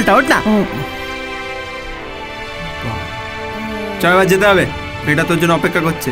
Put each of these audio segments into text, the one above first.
মালটা ওঠ না। চ এবার যেতে হবে। মেয়েটা তোর জন্য অপেক্ষা করছে।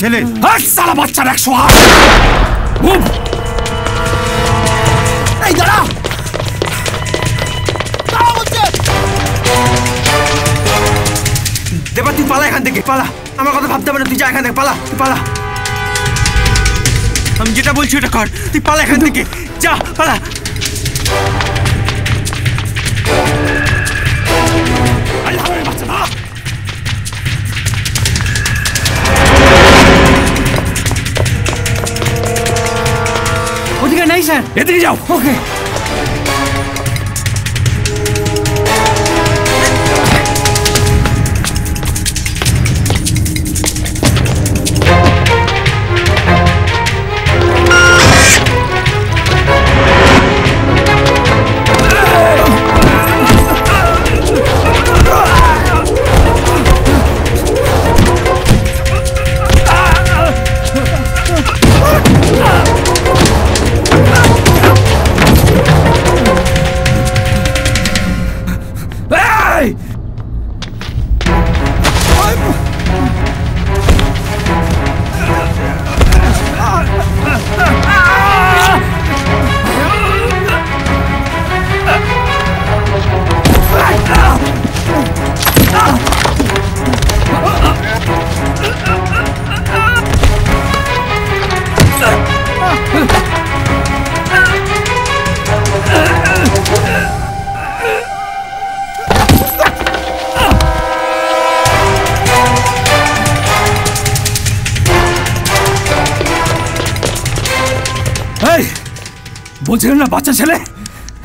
ছেলে। হাট সালা বাচ্চার একশো আট। এই দাঁড়া। দেবা, তুই পালা এখান থেকে, পালা। আমার কথা ভাবতে না, তুই যা এখান থেকে, পালা, তুই পালা। আমি যেটা বলছি ওটা কর, তুই পালা এখান থেকে, যা, পালা। আল্লাহ বাচ্চা না ওদিকে নাই স্যার এদিকে যাও ওকে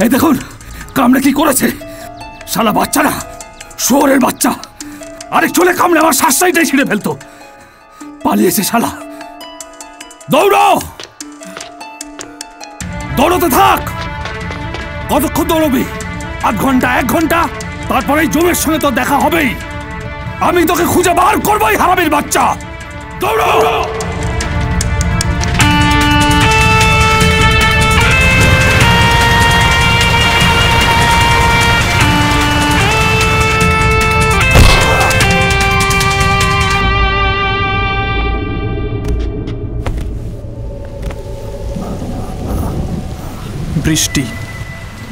এই দেখুন, কামড়ে কি করেছে? শালা বাচ্চা না বাচ্চা। আরেক চলে কামড়ে আমার শ্বাসটাইটাই ছিঁড়ে ফেলতো। পালিয়েছে শালা। দৌড়ো! দৌড়তে থাক। কতক্ষণ দৌড়বি? আধ ঘণ্টা, এক ঘণ্টা? তারপরে জমের সঙ্গে তো দেখা হবেই। আমি তোকে খুঁজে বার করবোই হারামির বাচ্চা। দৌড়ো! বৃষ্টি।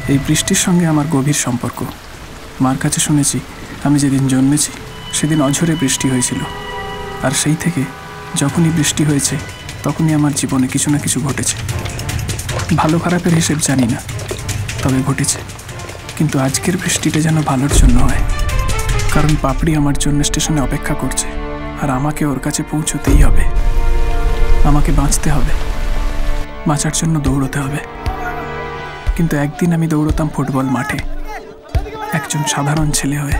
এই বৃষ্টির সঙ্গে আমার গভীর সম্পর্ক। মার কাছে শুনেছি, আমি যেদিন জন্মেছি, সেদিন অঝরে বৃষ্টি হয়েছিল। আর সেই থেকে যখনই বৃষ্টি হয়েছে, তখনই আমার জীবনে কিছু না কিছু ঘটেছে। ভালো খারাপের হিসেব জানি না, তবে ঘটেছে। কিন্তু আজকের বৃষ্টিটা যেন ভালোর জন্য হয়। কারণ পাপড়ি আমার জন্য স্টেশনে অপেক্ষা করছে, আর আমাকে ওর কাছে পৌঁছতেই হবে। আমাকে বাঁচতে হবে। বাঁচার জন্য দৌড়তে হবে। কিন্তু একদিন আমি দৌড়তাম ফুটবল মাঠে। একজন সাধারণ ছেলে হয়ে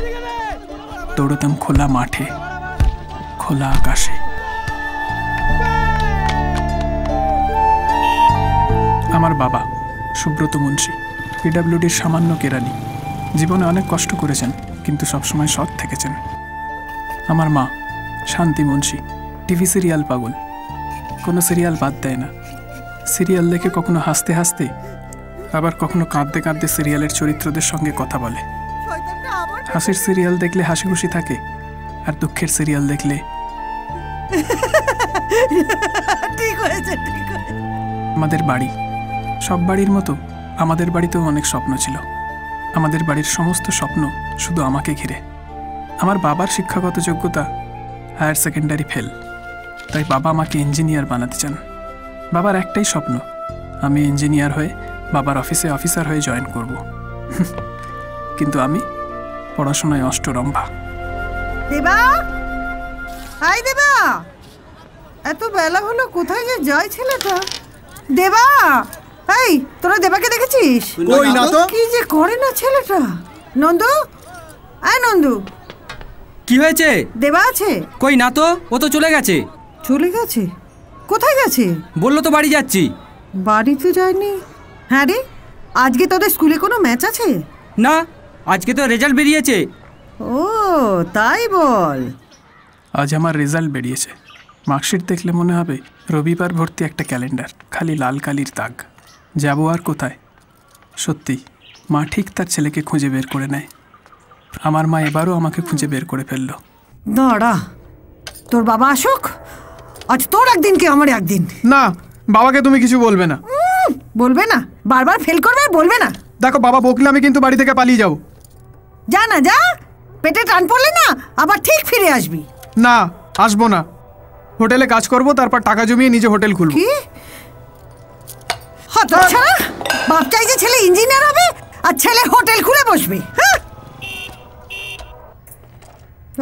দৌড়তাম খোলা মাঠে, খোলা আকাশে। আমার বাবা সুব্রত মুন্সী পিডাব্লিউডির সামান্য কেরানি। জীবনে অনেক কষ্ট করেছেন, কিন্তু সবসময় সৎ থেকেছেন। আমার মা, শান্তি মুন্সী, টিভি সিরিয়াল পাগল। কোনো সিরিয়াল বাদ দেয় না। সিরিয়াল দেখে কখনো হাসতে হাসতে আবার কখনো কাঁদতে কাঁদতে সিরিয়ালের চরিত্রদের সঙ্গে কথা বলে। হাসির সিরিয়াল দেখলে হাসি খুশি থাকে আর দুঃখের সিরিয়াল দেখলে ঠিক হয়েছে ঠিক আমাদের বাড়ি। সব বাড়ির মতো আমাদের বাড়িতেও অনেক স্বপ্ন ছিল। আমাদের বাড়ির সমস্ত স্বপ্ন শুধু আমাকে ঘিরে। আমার বাবার শিক্ষাগত যোগ্যতা হায়ার সেকেন্ডারি ফেল। তাই বাবা আমাকে ইঞ্জিনিয়ার বানাতে চান। বাবার একটাই স্বপ্ন আমি ইঞ্জিনিয়ার হয়ে বাবার অফিসে অফিসার হয়ে জয়েন করব। কিন্তু আমি পড়াশোনায় অষ্টরম্ভা। দেবা? হাই দেবা! এত বেলা হলো কোথায় যে যায় ছেলেটা? দেবা! এই তোরা দেবাকে দেখেছিস? কই না তো? কি যে করে না ছেলেটা? নন্দু? আয় নন্দু। কি হয়েছে? দেবা আছে? কই না তো? ও তো চলে গেছে। চলে গেছে? কোথায় গেছে? বলল তো বাড়ি যাচ্ছি। বাড়ি তো যায়নি। হ্যাঁ রে আজকে তোদের স্কুলে কোনো ম্যাচ আছে? না আজকে তো রেজাল্ট বেরিয়েছে। ও তাই বল। আজ আমার রেজাল্ট বেরিয়েছে। মার্কশিট দেখলে মনে হবে রবিবার ভর্তি একটা ক্যালেন্ডার খালি লাল কালির দাগ। যাব আর কোথায়? সত্যি মা ঠিক তার ছেলেকে খুঁজে বের করে নেয়। আমার মা এবারও আমাকে খুঁজে বের করে ফেলল। দাঁড়া তোর বাবা আসুক? আজ তোর একদিন কে আমার একদিন? না বাবাকে তুমি কিছু বলবে না। বলবে না? বারবার ফেল করবে বলবে না? দেখো বাবা বকলে আমি কিন্তু বাড়ি থেকে পালিয়ে যাব। যা না যা। পেটে টান পড়লে না আবার ঠিক ফিরে আসবি। না আসব না। হোটেলে কাজ করব তারপর টাকা জমিয়ে নিজে হোটেল খুলবো। কি? হত ছাড়া বাপ চাইছে ছেলে ইঞ্জিনিয়ার হবে আর ছেলে হোটেল খুলে বসবে হ্যাঁ?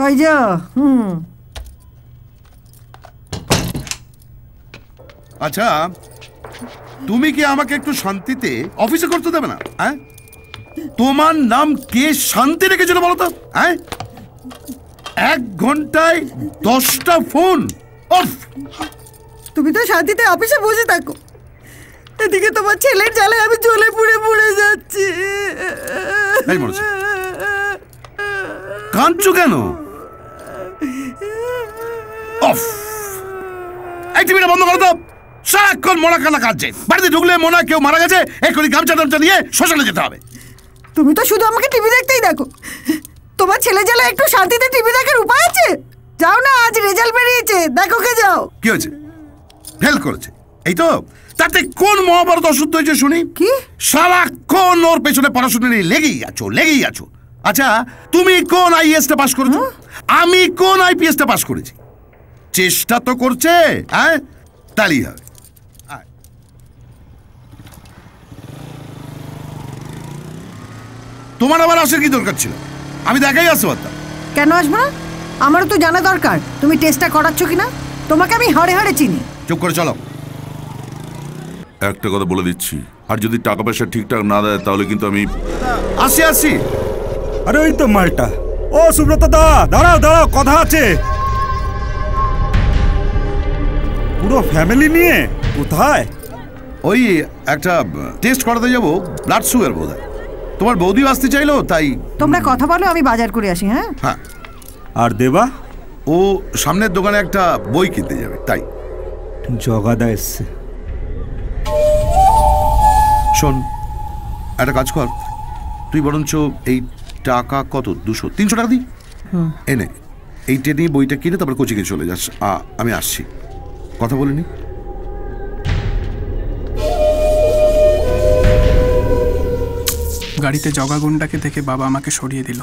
ওই যে হুম। আচ্ছা তুমি কি আমাকে একটু শান্তিতে অফিসে করতে দেবে না? হ্যাঁ? তোমার নাম কে শান্তি রেখেছিল বলো তো? হ্যাঁ? এক ঘন্টায় দশটা ফোন। অফ তুমি তো শান্তিতে অফিসে বসে থাকো। এদিকে তোমার ছেলের জালে আমি জ্বলে পুড়ে পুড়ে যাচ্ছি। কাঁদছো কেন? অফ টিভিটা বন্ধ করো তো। সারাক্ষণ মরা কান্না কাঁদছে। বাড়িতে ঢুকলে মনে হয় কেউ মারা গেছে এক্ষুনি গামছা টামছা নিয়ে শ্মশানে যেতে হবে। তুমি তো শুধু আমাকে টিভি দেখতেই দেখো। তোমার ছেলে জালে একটু শান্তিতে টিভি দেখার উপায় আছে? যাও না আজ রেজাল্ট বেরিয়েছে। দেখো কে যাও। কি হয়েছে? ফেল করেছে। এই তো তাতে কোন মহাভারত অশুদ্ধ হয়েছে শুনি? কি? সারাক্ষণ ওর পেছনে পড়াশোনা নিয়ে লেগেই আছো লেগেই আছো। আচ্ছা তুমি কোন আইএসটা পাস করেছ? আমি কোন আইপিএসটা পাস করেছি? চেষ্টা তো করছে হ্যাঁ? তালি হবে আয়। তোমার আবার আসার কি দরকার ছিল? আমি দেখাই আসতে পারতাম কেন আসব না? আমারও তো জানা দরকার। তুমি টেস্টটা করাচ্ছ কিনা? তোমাকে আমি হাড়ে হাড়ে চিনি। চুপ করে চলো। একটা কথা বলে দিচ্ছি। আর যদি টাকা পয়সা ঠিকঠাক না দেয় তাহলে কিন্তু আমি আসি আসি। আরে ওই তো মালটা। ও সুব্রত দা দাঁড়াও দাঁড়াও কথা আছে। পুরো ফ্যামিলি নিয়ে কোথায়? ওই একটা টেস্ট করাতে যাব ব্লাড সুগার বোধ তোমার বৌদিও আসতে চাইলো তাই। তোমরা কথা বলো আমি বাজার করে আসি হ্যাঁ? হ্যাঁ। আর দেবা? ও সামনের দোকানে একটা বই কিনতে যাবে তাই। জগাদা এসছে। শোন একটা কাজ কর। তুই বরঞ্চ এই টাকা কত? দুশো? তিনশো টাকা দিই এনে এইটা নিয়ে বইটা কিনে তারপর কোচিংয়ে চলে যাস। আ- আমি আসছি। কথা বলিনি? গাড়িতে জগাগুন্ডাকে দেখে বাবা আমাকে সরিয়ে দিল।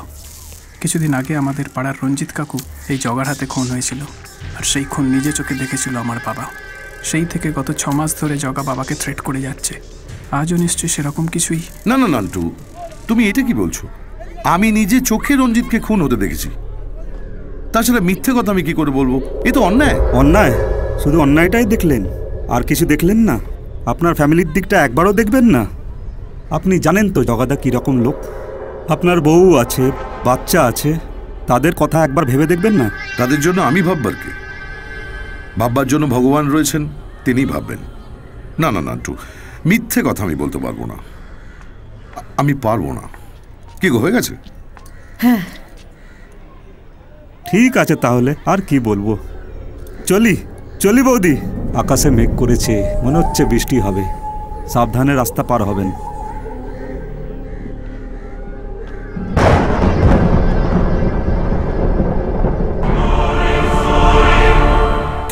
কিছুদিন আগে আমাদের পাড়ার রঞ্জিত কাকু এই জগার হাতে খুন হয়েছিল আর সেই খুন নিজে চোখে দেখেছিল আমার বাবা। সেই থেকে গত ছ মাস ধরে জগা বাবাকে থ্রেট করে যাচ্ছে। আজও নিশ্চয়ই সেরকম কিছুই? না না নান্টু তুমি এটা কি বলছো? আমি নিজে চোখে রঞ্জিতকে খুন হতে দেখেছি। তাছাড়া মিথ্যে কথা আমি কি করে বলব? এ তো অন্যায়। অন্যায়? শুধু অন্যায়টাই দেখলেন? আর কিছু দেখলেন না? আপনার ফ্যামিলির দিকটা একবারও দেখবেন না? আপনি জানেন তো জগাদা কীরকম লোক? আপনার বউ আছে বাচ্চা আছে তাদের কথা একবার ভেবে দেখবেন না? তাদের জন্য আমি ভাববার কি? ভাববার জন্য ভগবান রয়েছেন তিনি ভাববেন। না না না নান্টু মিথ্যে কথা আমি বলতে পারব না। আমি পারব না। কি গো হয়ে গেছে? হ্যাঁ। ঠিক আছে তাহলে আর কি বলব? চলি চলি বৌদি। আকাশে মেঘ করেছে মনে হচ্ছে বৃষ্টি হবে। সাবধানে রাস্তা পার হবেন।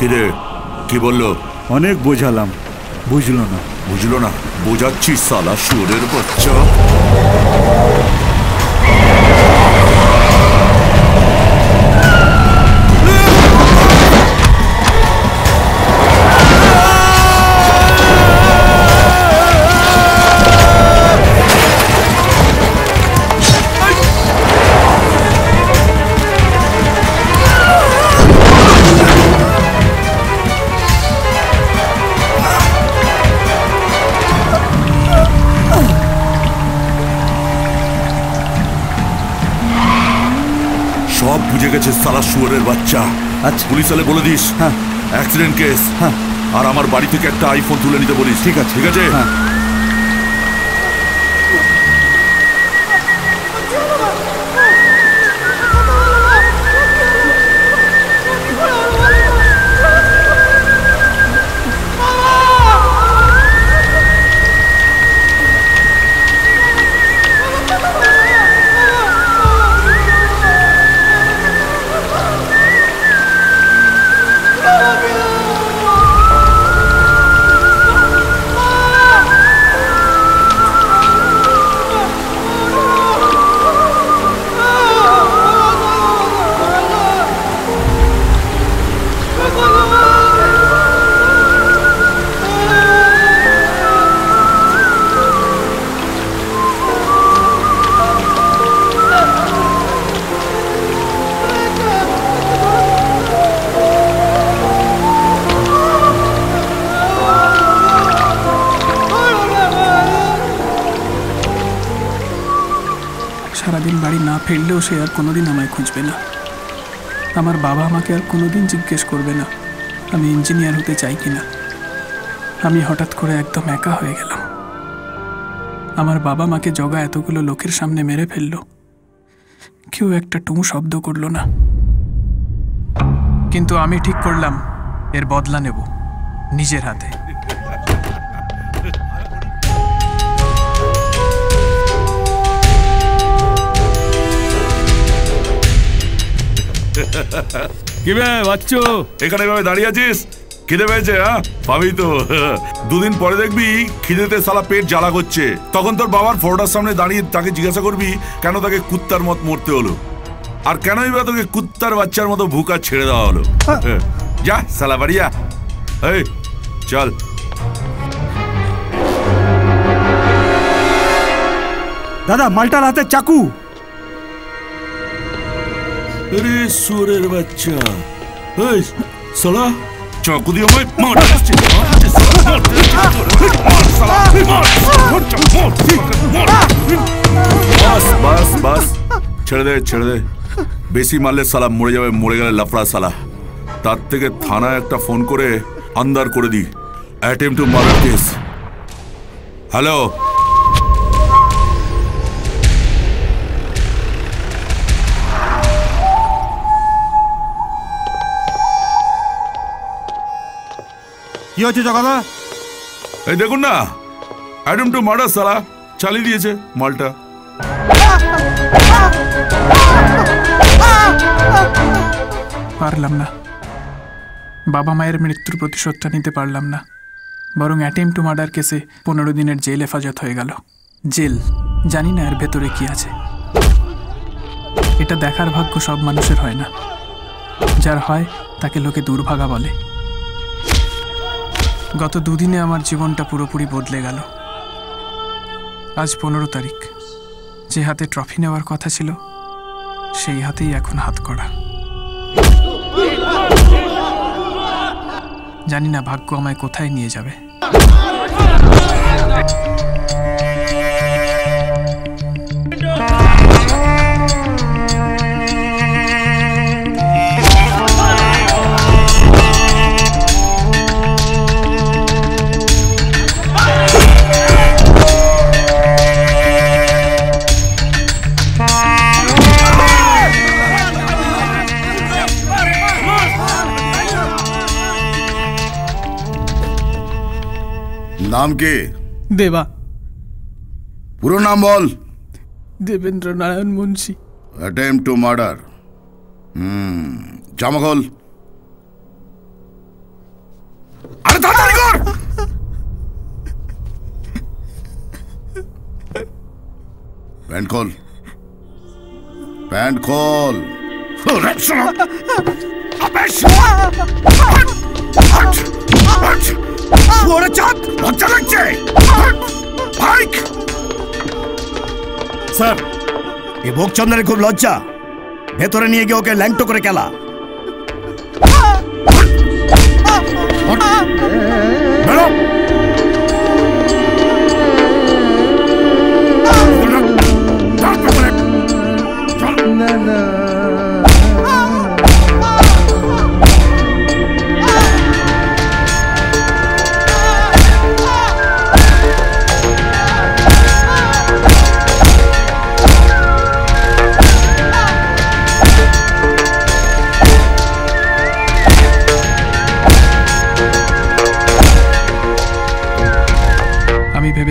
কিরে কি বলল? অনেক বোঝালাম। বুঝলো না। বুঝলো না? বোঝাচ্ছিস সালা সুরের বাচ্চা। বুঝে গেছে সারা শুয়ারের বাচ্চা আচ্ছা। পুলিশ আলে বলে দিস হ্যাঁ। অ্যাক্সিডেন্ট কেস হ্যাঁ। আর আমার বাড়ি থেকে একটা আইফোন তুলে নিতে বলিস ঠিক আছে। ঠিক আছে হ্যাঁ। ফিরলেও সে আর কোনোদিন আমায় খুঁজবে না। আমার বাবা আমাকে আর কোনোদিন জিজ্ঞেস করবে না, আমি ইঞ্জিনিয়ার হতে চাই কি না আমি হঠাৎ করে একদম একা হয়ে গেলাম। আমার বাবা মাকে জগা এতগুলো লোকের সামনে মেরে ফেলল, কেউ একটা টুঁ শব্দ করল না। কিন্তু আমি ঠিক করলাম, এর বদলা নেব, নিজের হাতে। কি বে বাচ্চু? এখানে এভাবে দাঁড়িয়ে আছিস? খিদে পেয়েছে হ্যাঁ পাবি তো। দুদিন পরে দেখবি খিদেতে সালা পেট জ্বালা করছে। তখন তোর বাবার ফোরটার সামনে দাঁড়িয়ে তাকে জিজ্ঞাসা করবি কেন তাকে কুত্তার মত মরতে হলো? আর কেনই বা তোকে কুত্তার বাচ্চার মতো ভুকা ছেড়ে দেওয়া হলো? হ্যাঁ। যা সালা বাড়িয়া এই চল। দাদা মালটার হাতে চাকু। আরে সুরের বাচ্চা এই সালা দিয়ে বাস বাস বাস ছেড়ে দে ছেড়ে দে বেশি মারলে সালা মরে যাবে মরে গেলে লাফড়া সালা তার থেকে থানায় একটা ফোন করে আন্দার করে দি attempt to murder case hello কি হচ্ছে জগাদা এই দেখুন না অ্যাডাম টু মার্ডার সালা চালিয়ে দিয়েছে মালটা। পারলাম না। বাবা মায়ের মৃত্যুর প্রতিশোধটা নিতে পারলাম না। বরং অ্যাটেম্প টু মার্ডার কেসে পনেরো দিনের জেল হেফাজত হয়ে গেল। জেল জানি না এর ভেতরে কি আছে। এটা দেখার ভাগ্য সব মানুষের হয় না। যার হয় তাকে লোকে দুর্ভাগা বলে। গত দুদিনে আমার জীবনটা পুরোপুরি বদলে গেল। আজ পনেরো তারিখ। যে হাতে ট্রফি নেওয়ার কথা ছিল, সেই হাতেই এখন হাত করা জানি না ভাগ্য আমায় কোথায় নিয়ে যাবে। নাম কে দেবা পুরো নাম বল Devendra Narayan Munshi attempt to murder হুম জামা খোল আরে তাড়াতাড়ি কর প্যান্ট খোল প্যান্ট খোল ওরে শালা! আবে শালা! হাট! হাট! হাট! ওরে চাঁদ! লজ্জা লাগছে! স্যার, এ ভোগচন্দ্রের খুব লজ্জা ভেতরে নিয়ে গিয়ে ওকে ল্যাংটো করে খেলা!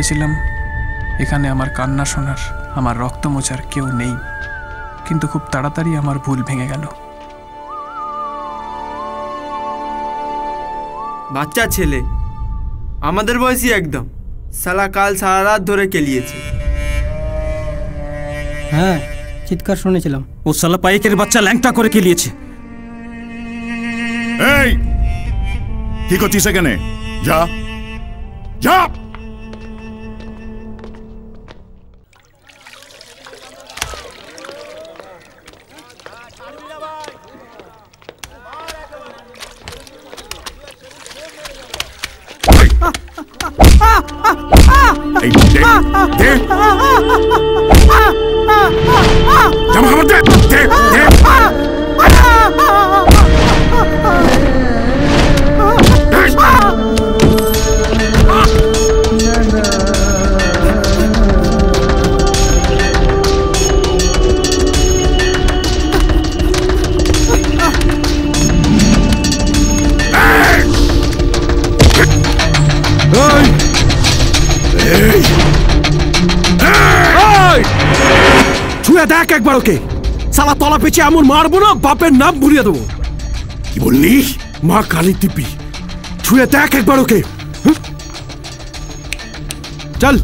ভেবেছিলাম এখানে আমার কান্না শোনার আমার রক্ত মোছার কেউ নেই। কিন্তু খুব তাড়াতাড়ি আমার ভুল ভেঙে গেল। বাচ্চা ছেলে আমাদের বয়সী একদম। সালা কাল সারা রাত ধরে কেলিয়েছে। হ্যাঁ চিৎকার শুনেছিলাম। ও সালা পাইকের বাচ্চা ল্যাংটা করে কেলিয়েছে। এই! কি করছিস এখানে? যা! যা! পেছে এমন মারবো না, বাপের নাম ভুলিয়ে দেবো। কি বললি? মা কালী দিব্যি ছুঁয়ে দেখ একবার ওকে? চল।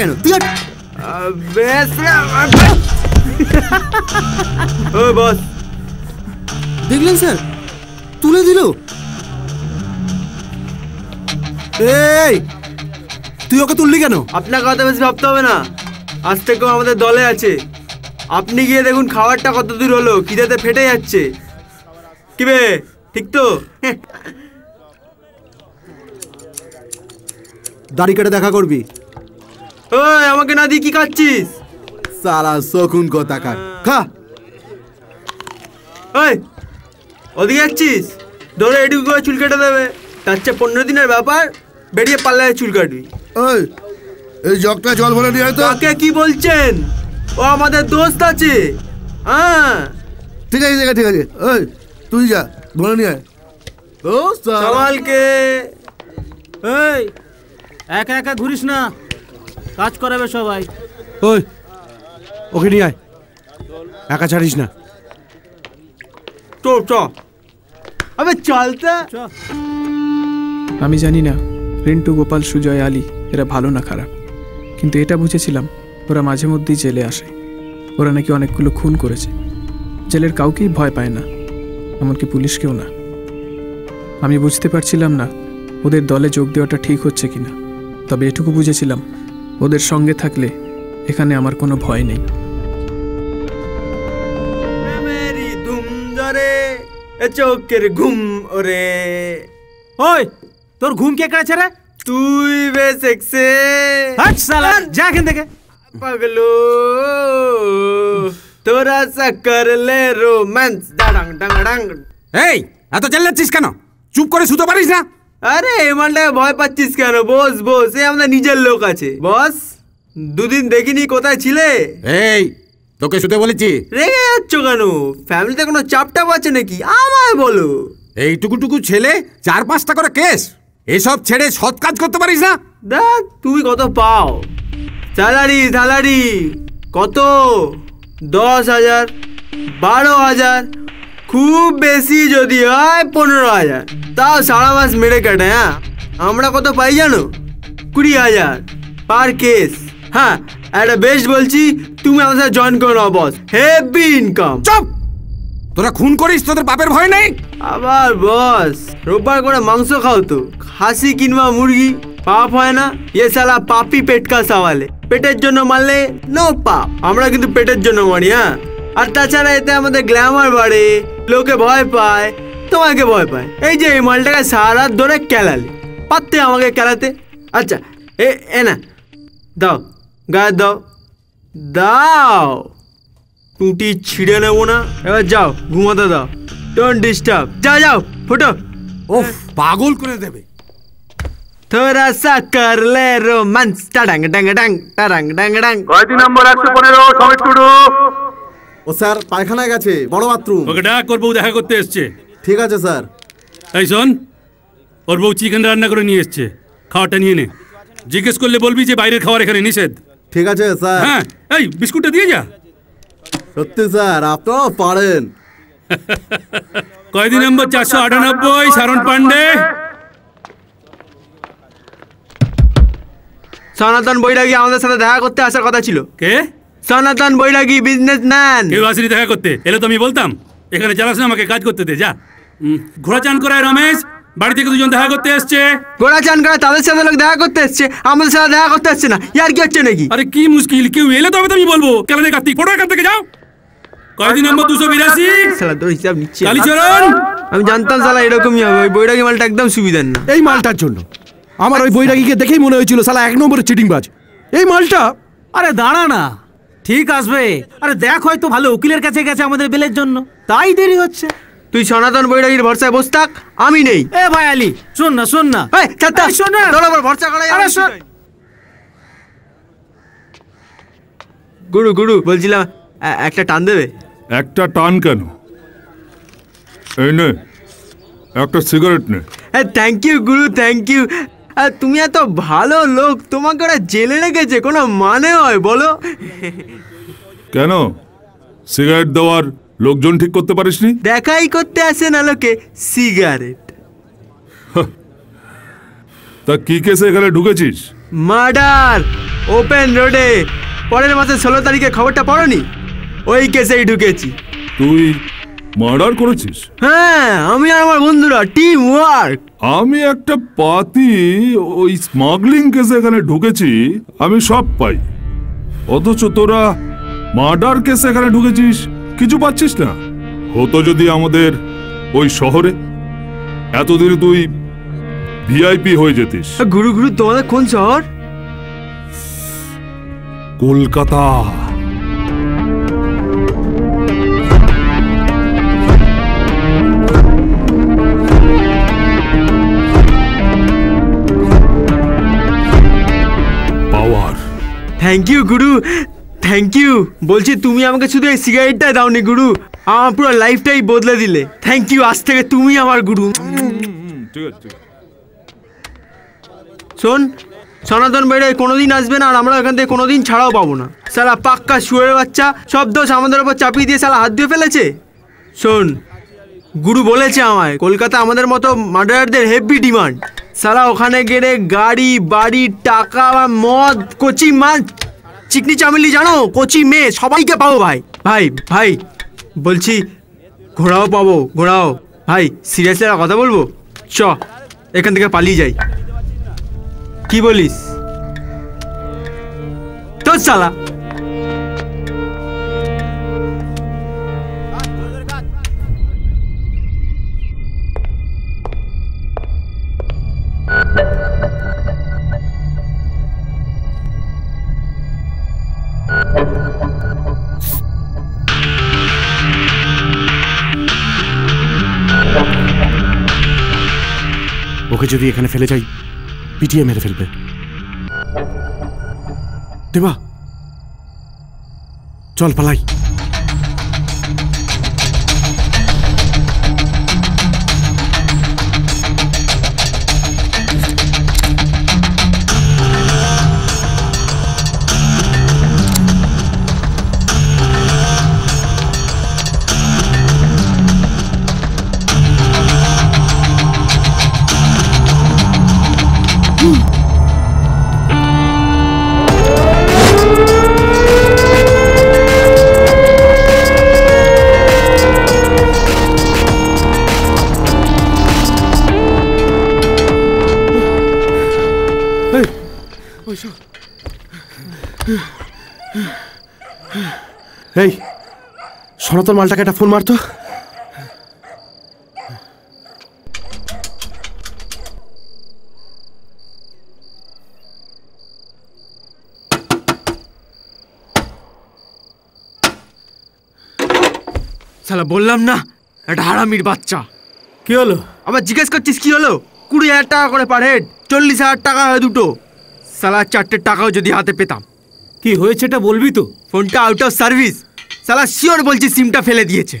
কেন? তুই বস। দেখলেন স্যার? তুলে দিল? এই তুই ওকে তুললি কেন? আপনার কথা বেশি ভাবতে হবে না। আজ থেকেও আমাদের দলে আছে। আপনি গিয়ে দেখুন খাবারটা কত দূর হলো খিদেতে ফেটে যাচ্ছে। কি বে ঠিক তো? দাড়ি কেটে দেখা করবি। না দিয়ে কি খাচ্ছিস? সারা শকুন কথা খা। খা ওই ওদিকে যাচ্ছিস? ধরে এটুকু করে চুল কেটে দেবে। তার চেয়ে পনেরো দিনের ব্যাপার বেরিয়ে পাল্লায় চুল কাটবি। ওই এই জগটা জল ভরে নিয়ে তো। কাকে কি বলছেন? ও আমাদের দোস্ত আছে। হ্যাঁ। ঠিক আছে ঠিক আছে ঠিক আছে। ওই তুই যা ভরে নিয়ে আয়। দোস্ত। সওয়ালকে এই একা একা ঘুরিস না। কাজ করাবে সবাই। ওই ওকে নিয়ে আয়। একা ছাড়িস না। তো চ। আবে চলতে। আমি জানি না রিন্টু গোপাল সুজয় আলী এরা ভালো না খারাপ। কিন্তু এটা বুঝেছিলাম ওরা মাঝে মধ্যেই জেলে আসে। ওরা নাকি অনেকগুলো খুন করেছে। জেলের কাউকেই ভয় পায় না এমনকি পুলিশকেও না। আমি বুঝতে পারছিলাম না ওদের দলে যোগ দেওয়াটা ঠিক হচ্ছে কিনা। তবে এটুকু বুঝেছিলাম ওদের সঙ্গে থাকলে এখানে আমার কোনো ভয় নেই। চোখের ঘুম ওরে। ওই তোর ঘুম কে কেড়েছে রে? তুই বে সেক্সে হাট সালা যা এখান থেকে। পাগলো। তোরা সা কর লে রোম্যান্স ডাং ডাং ডাং এই এত চেল্লাচ্ছিস কেন? চুপ করে শুতে পারিস না? আরে এমানটাকে ভয় পাচ্ছিস কেন? বস বস এ আমাদের নিজের লোক আছে। বস দুদিন দেখিনি কোথায় ছিলে? এই তোকে শুতে বলেছি। রেগে যাচ্ছ কেন? ফ্যামিলিতে কোনো চাপ টাপ আছে নাকি? আমায় বলো। এই টুকুটুকু ছেলে চার পাঁচটা করে কেস। এসব ছেড়ে সৎ কাজ করতে পারিস না? দেখ তুমি কত পাও। স্যালারি স্যালারি কত? দশ হাজার বারো হাজার খুব বেশি যদি হয় পনেরো হাজার। তাও সারা মাস মেরে কাটে হ্যাঁ? আমরা কত পাই জানো? কুড়ি হাজার পার কেস। হ্যাঁ একটা বেস্ট বলছি তুমি আমার সাথে জয়েন করো না বস হেভি ইনকাম চুপ! তোরা খুন করিস তোদের বাপের ভয় নেই? আবার বস রোববার করে মাংস খাও তো। খাসি কিংবা মুরগি পাপ হয় না। এ সালা পাপি পেট কা সওয়ালে পেটের জন্য মারলে নো পাপ। আমরা কিন্তু পেটের জন্য মারি হ্যাঁ? আর তাছাড়া এতে আমাদের গ্ল্যামার বাড়ে লোকে ভয় পায় তোমাকে ভয় পায় এই যে এই মালটাকে সারা রাত ধরে কেলালে পারতে আমাকে কেলাতে আচ্ছা এ এ না দাও গায়ে দাও দাও টুটি ছিঁড়ে নেবো না এবার যাও ঘুমাতে দাও ডোন্ট ডিস্টার্ব যাও যাও ফুটো ওফ পাগল করে দেবে थोड़ा सा कर ले रोमांस टाडंग डंग डंग टाडंग डंग डंग কয়টি নম্বর একশো পনেরো সমিত টুডু ও স্যার পায়খানায় গেছে বড় বাথরুম। ওকে ডাক ওর বউ দেখা করতে এসছে। ঠিক আছে স্যার। এই শোন ওর বউ চিকেন রান্না করে নিয়ে এসছে। খাওয়াটা নিয়ে নে। জিজ্ঞেস করলে বলবি যে বাইরের খাবার এখানে নিষেধ। ঠিক আছে স্যার। হ্যাঁ এই বিস্কুটটা দিয়ে যা। সত্যি স্যার আপনারাও পারেন। কয়দিন নম্বর? চারশো আটানব্বই সারণ পান্ডে সনাতন বৈরাগী আমাদের সাথে দেখা করতে আসার কথা ছিল? কে? সনাতন বৈরাগী বিজনেসম্যান কেউ আসেনি দেখা করতে। এলে তো আমি বলতাম এখানে চালাস না আমাকে কাজ করতে দে যা। ঘোড়া চান করায় রমেশ বাড়ি থেকে দুজন দেখা করতে এসছে। গোড়া চান করে তাদের সাথে লোক দেখা করতে এসছে আমাদের সাথে দেখা করতে এসছে না। ইয়ার কি হচ্ছে নাকি? আরে কি মুশকিল কেউ এলে তবে তো আমি বলব। কেমন কার্তিক ফটো এখান থেকে যাও। কয়দিন নম্বর? দুশো বিরাশি। সালা তোর হিসাব নিচ্ছে। কালীচরণ। আমি জানতাম সালা এরকমই হবে ওই বৈরাগী মালটা একদম সুবিধার না। এই মালটার জন্য। আমার ওই বৈরাগীকে দেখেই মনে হয়েছিল সালা এক নম্বরের চিটিংবাজ এই মালটা আরে দাঁড়া না। ঠিক আসবে। আরে দেখ হয়তো ভালো উকিলের কাছে গেছে আমাদের বেলের জন্য। তাই দেরি হচ্ছে। তুই সনাতন বৈরাগীর ভরসায় বস থাক আমি নেই। এ ভাই আলী শোন না শোন না। শোন না। ভরসা করাই আরে শোন। গুরু গুরু বলছিলাম একটা টান দেবে? একটা টান কেন? এই নে একটা সিগারেট নে। থ্যাংক ইউ গুরু থ্যাংক ইউ তুমি এত ভালো লোক তোমাকে ওরা জেলে রেখেছে কোনো মানে হয় বলো? কেন? সিগারেট দেওয়ার লোকজন ঠিক করতে পারিসনি? দেখাই করতে আসে না লোকে সিগারেট। তা কি কেসে এখানে ঢুকেছিস? মার্ডার! ওপেন রোডে। পরের মাসে ষোলো তারিখে খবরটা পড়নি? ওই কেসেই ঢুকেছি। তুই মার্ডার করেছিস? হ্যাঁ আমি আর আমার বন্ধুরা টিম ওয়ার্ক আমি একটা পাতি ওই স্মাগলিং কেসে এখানে ঢুকেছি আমি সব পাই। অথচ তোরা মার্ডার কেসে এখানে ঢুকেছিস কিছু পাচ্ছিস না। হতো যদি আমাদের ওই শহরে এতদিন তুই ভিআইপি হয়ে যেতিস। গুরু গুরু তোমাদের কোন শহর? কলকাতা। থ্যাংক ইউ গুরু থ্যাংক ইউ বলছি তুমি আমাকে শুধু এই সিগারেটটা দাওনি গুরু আমার পুরো লাইফটাই বদলে দিলে। থ্যাংক ইউ আজ থেকে তুমি আমার গুরু শোন সনাতন বেড়ে কোনোদিন আসবে না আর আমরা এখান থেকে কোনোদিন ছাড়াও পাবো না। সালা পাক্কা শুয়ের বাচ্চা সব দোষ আমাদের ওপর চাপিয়ে দিয়ে সালা হাত দিয়ে ফেলেছে? শোন গুরু বলেছে আমায় কলকাতা আমাদের মতো মার্ডারদের হেভি ডিমান্ড সারা ওখানে গেলে গাড়ি বাড়ি টাকা বা মদ কচি মাছ চিকনি চামেলি জানো? কচি মেয়ে, সবাইকে পাবো ভাই। ভাই ভাই, বলছি ঘোড়াও পাবো ঘোড়াও ভাই সিরিয়াসলি একটা কথা বলব? চ, এখান থেকে পালিয়ে যাই। কি বলিস? তো চালা যদি এখানে ফেলে যাই পিটিয়ে মেরে ফেলবে। দেবা চল পালাই। সনাতন মালটাকে একটা ফোন মারতো সালা বললাম না একটা হারামির বাচ্চা। কি হলো? আবার জিজ্ঞেস করছিস কি হলো? কুড়ি হাজার টাকা করে পার হেড চল্লিশ হাজার টাকা হয় দুটো। সালা চারটে টাকাও যদি হাতে পেতাম। কি হয়েছে এটা বলবি তো? ফোনটা আউট অফ সার্ভিস সালা শিওর বলছি সিমটা ফেলে দিয়েছে।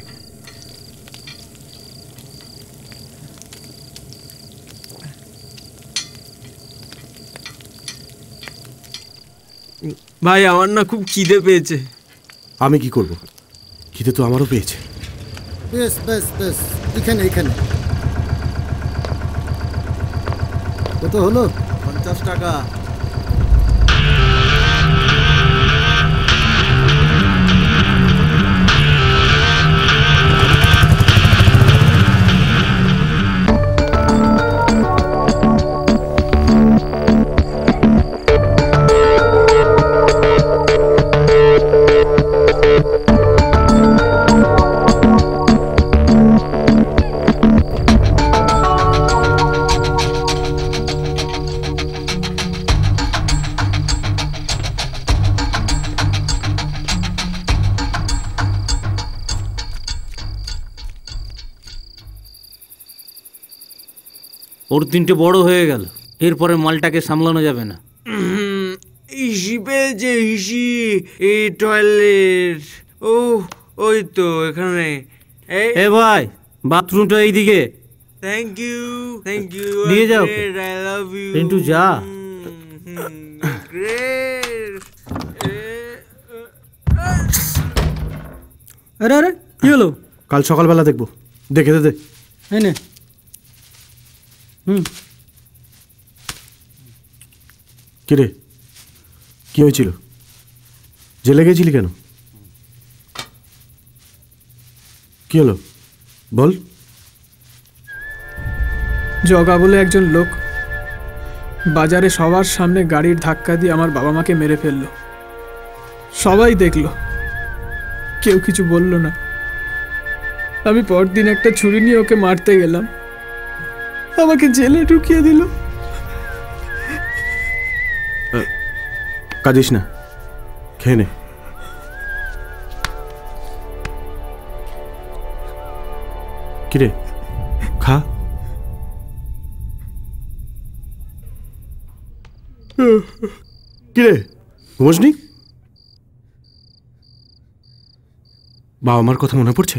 ভাই আমার না খুব খিদে পেয়েছে। আমি কি করব? খিদে তো আমারও পেয়েছে। বেশ বেশ বেশ এখানে এখানে। কত হলো? পঞ্চাশ টাকা। ওর তিনটে বড় হয়ে গেল। এরপরে মালটাকে সামলানো যাবে না। হিসি পেয়েছে হিসি এই টয়লেট। ও ওই তো এখানে। এ ভাই বাথরুমটা এইদিকে। থ্যাংক ইউ থ্যাংক ইউ নিয়ে যাও। আই লাভ ইউ রিন্টু যা। আরে আরে কি হলো? কাল সকালবেলা দেখব। দেখে দে নে। হুম। কিরে? কি হয়েছিল? জেলে গেছিলি কেন? কি হলো? বল। জগা বলে একজন লোক বাজারে সবার সামনে গাড়ির ধাক্কা দিয়ে আমার বাবা মাকে মেরে ফেলল। সবাই দেখল। কেউ কিছু বলল না। আমি পরদিন একটা ছুরি নিয়ে ওকে মারতে গেলাম। আমাকে জেলে ঢুকিয়ে দিল। কাঁদিস না, খেয়ে নে। কিরে, খা। কিরে, ঘুমোসনি? বাবা মার কথা মনে পড়ছে?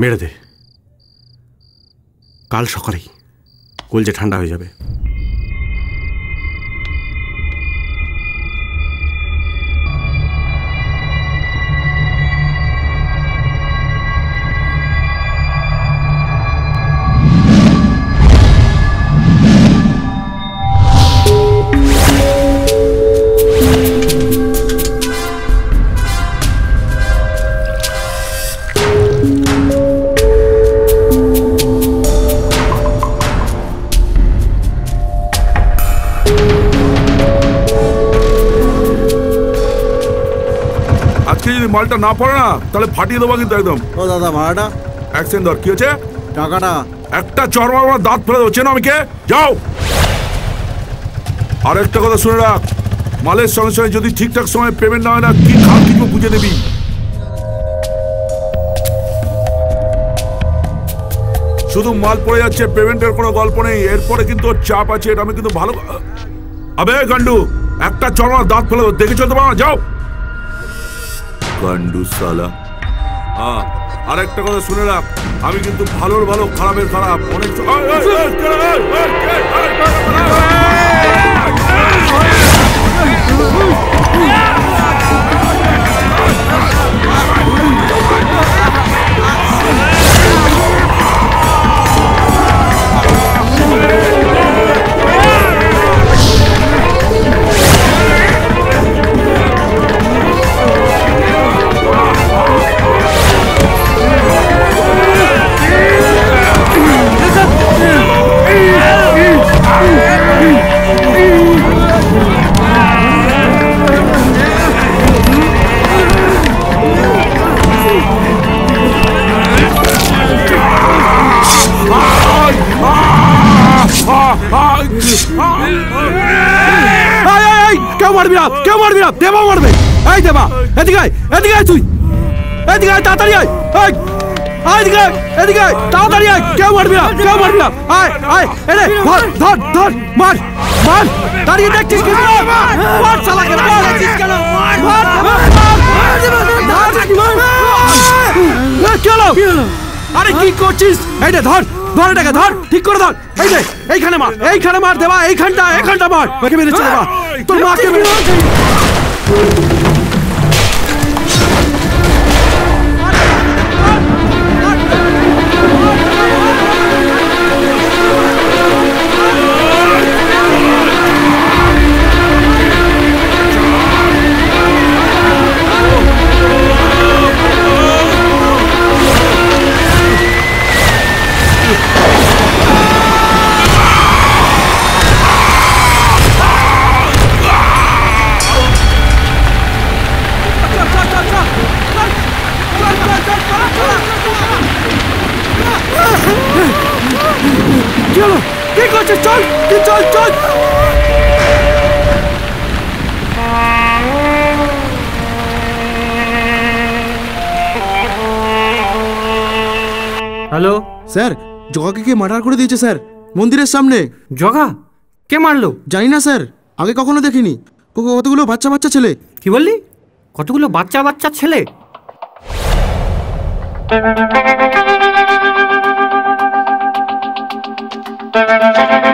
মেরে দে। কাল সকালেই। কলজে ঠান্ডা হয়ে যাবে। মালটা না পড়ে না তাহলে ফাটিয়ে দেবো কিন্তু একদম। ও দাদা ভাড়াটা? অ্যাক্সিডেন্ট ধর কি হচ্ছে টাকাটা? একটা চর মারবার দাঁত ফেলে দেবো চেনো আমি কে যাও! আর একটা কথা শুনে রাখ মালের সঙ্গে সঙ্গে যদি ঠিকঠাক সময় পেমেন্ট না হয় না কি খাম কিছু বুঝে নিবি? শুধু মাল পড়ে যাচ্ছে পেমেন্টের কোনো গল্প নেই এরপরে কিন্তু চাপ আছে এটা আমি কিন্তু ভালো আবে গান্ডু একটা চড়া দাঁত ফেলে দেখে চলতে পারো যাও! গান্ডু সালা হ্যাঁ আর একটা কথা শুনে রাখ আমি কিন্তু ভালোর ভালো খারাপের খারাপ অনেক স- কেউ মারবি না কেউ মারবি না দেবা মারবে। এই দেবা এদিকে আয়, এদিকে আয় তুই। এদিকে আয়, তাড়াতাড়ি আয়। এই, এদিকে এদিকে আয়, তাড়াতাড়ি আয় কেউ মারবি না কেউ মারবি না। আয় আয় ধর ধর ধর মার মার। দাঁড়িয়ে করে? মার শালাকে মার। মার মার মার আরে কি করছিস? এই রে ধর ধর এটাকে ধর ঠিক করে ধর। এই যে এইখানে মার এইখানে মার দেবা এইখানটা এইখানটা মার। ওকে মেরেছে দেবা। তোর মাকে করছিস চল তুই চল চল হ্যালো স্যার জগাকে কে মার্ডার করে দিয়েছে স্যার মন্দিরের সামনে। জগা কে মারলো? জানি না স্যার আগে কখনো দেখিনি। কতগুলো বাচ্চা বাচ্চা ছেলে? কি বললি? কতগুলো বাচ্চা বাচ্চা ছেলে? Thank you.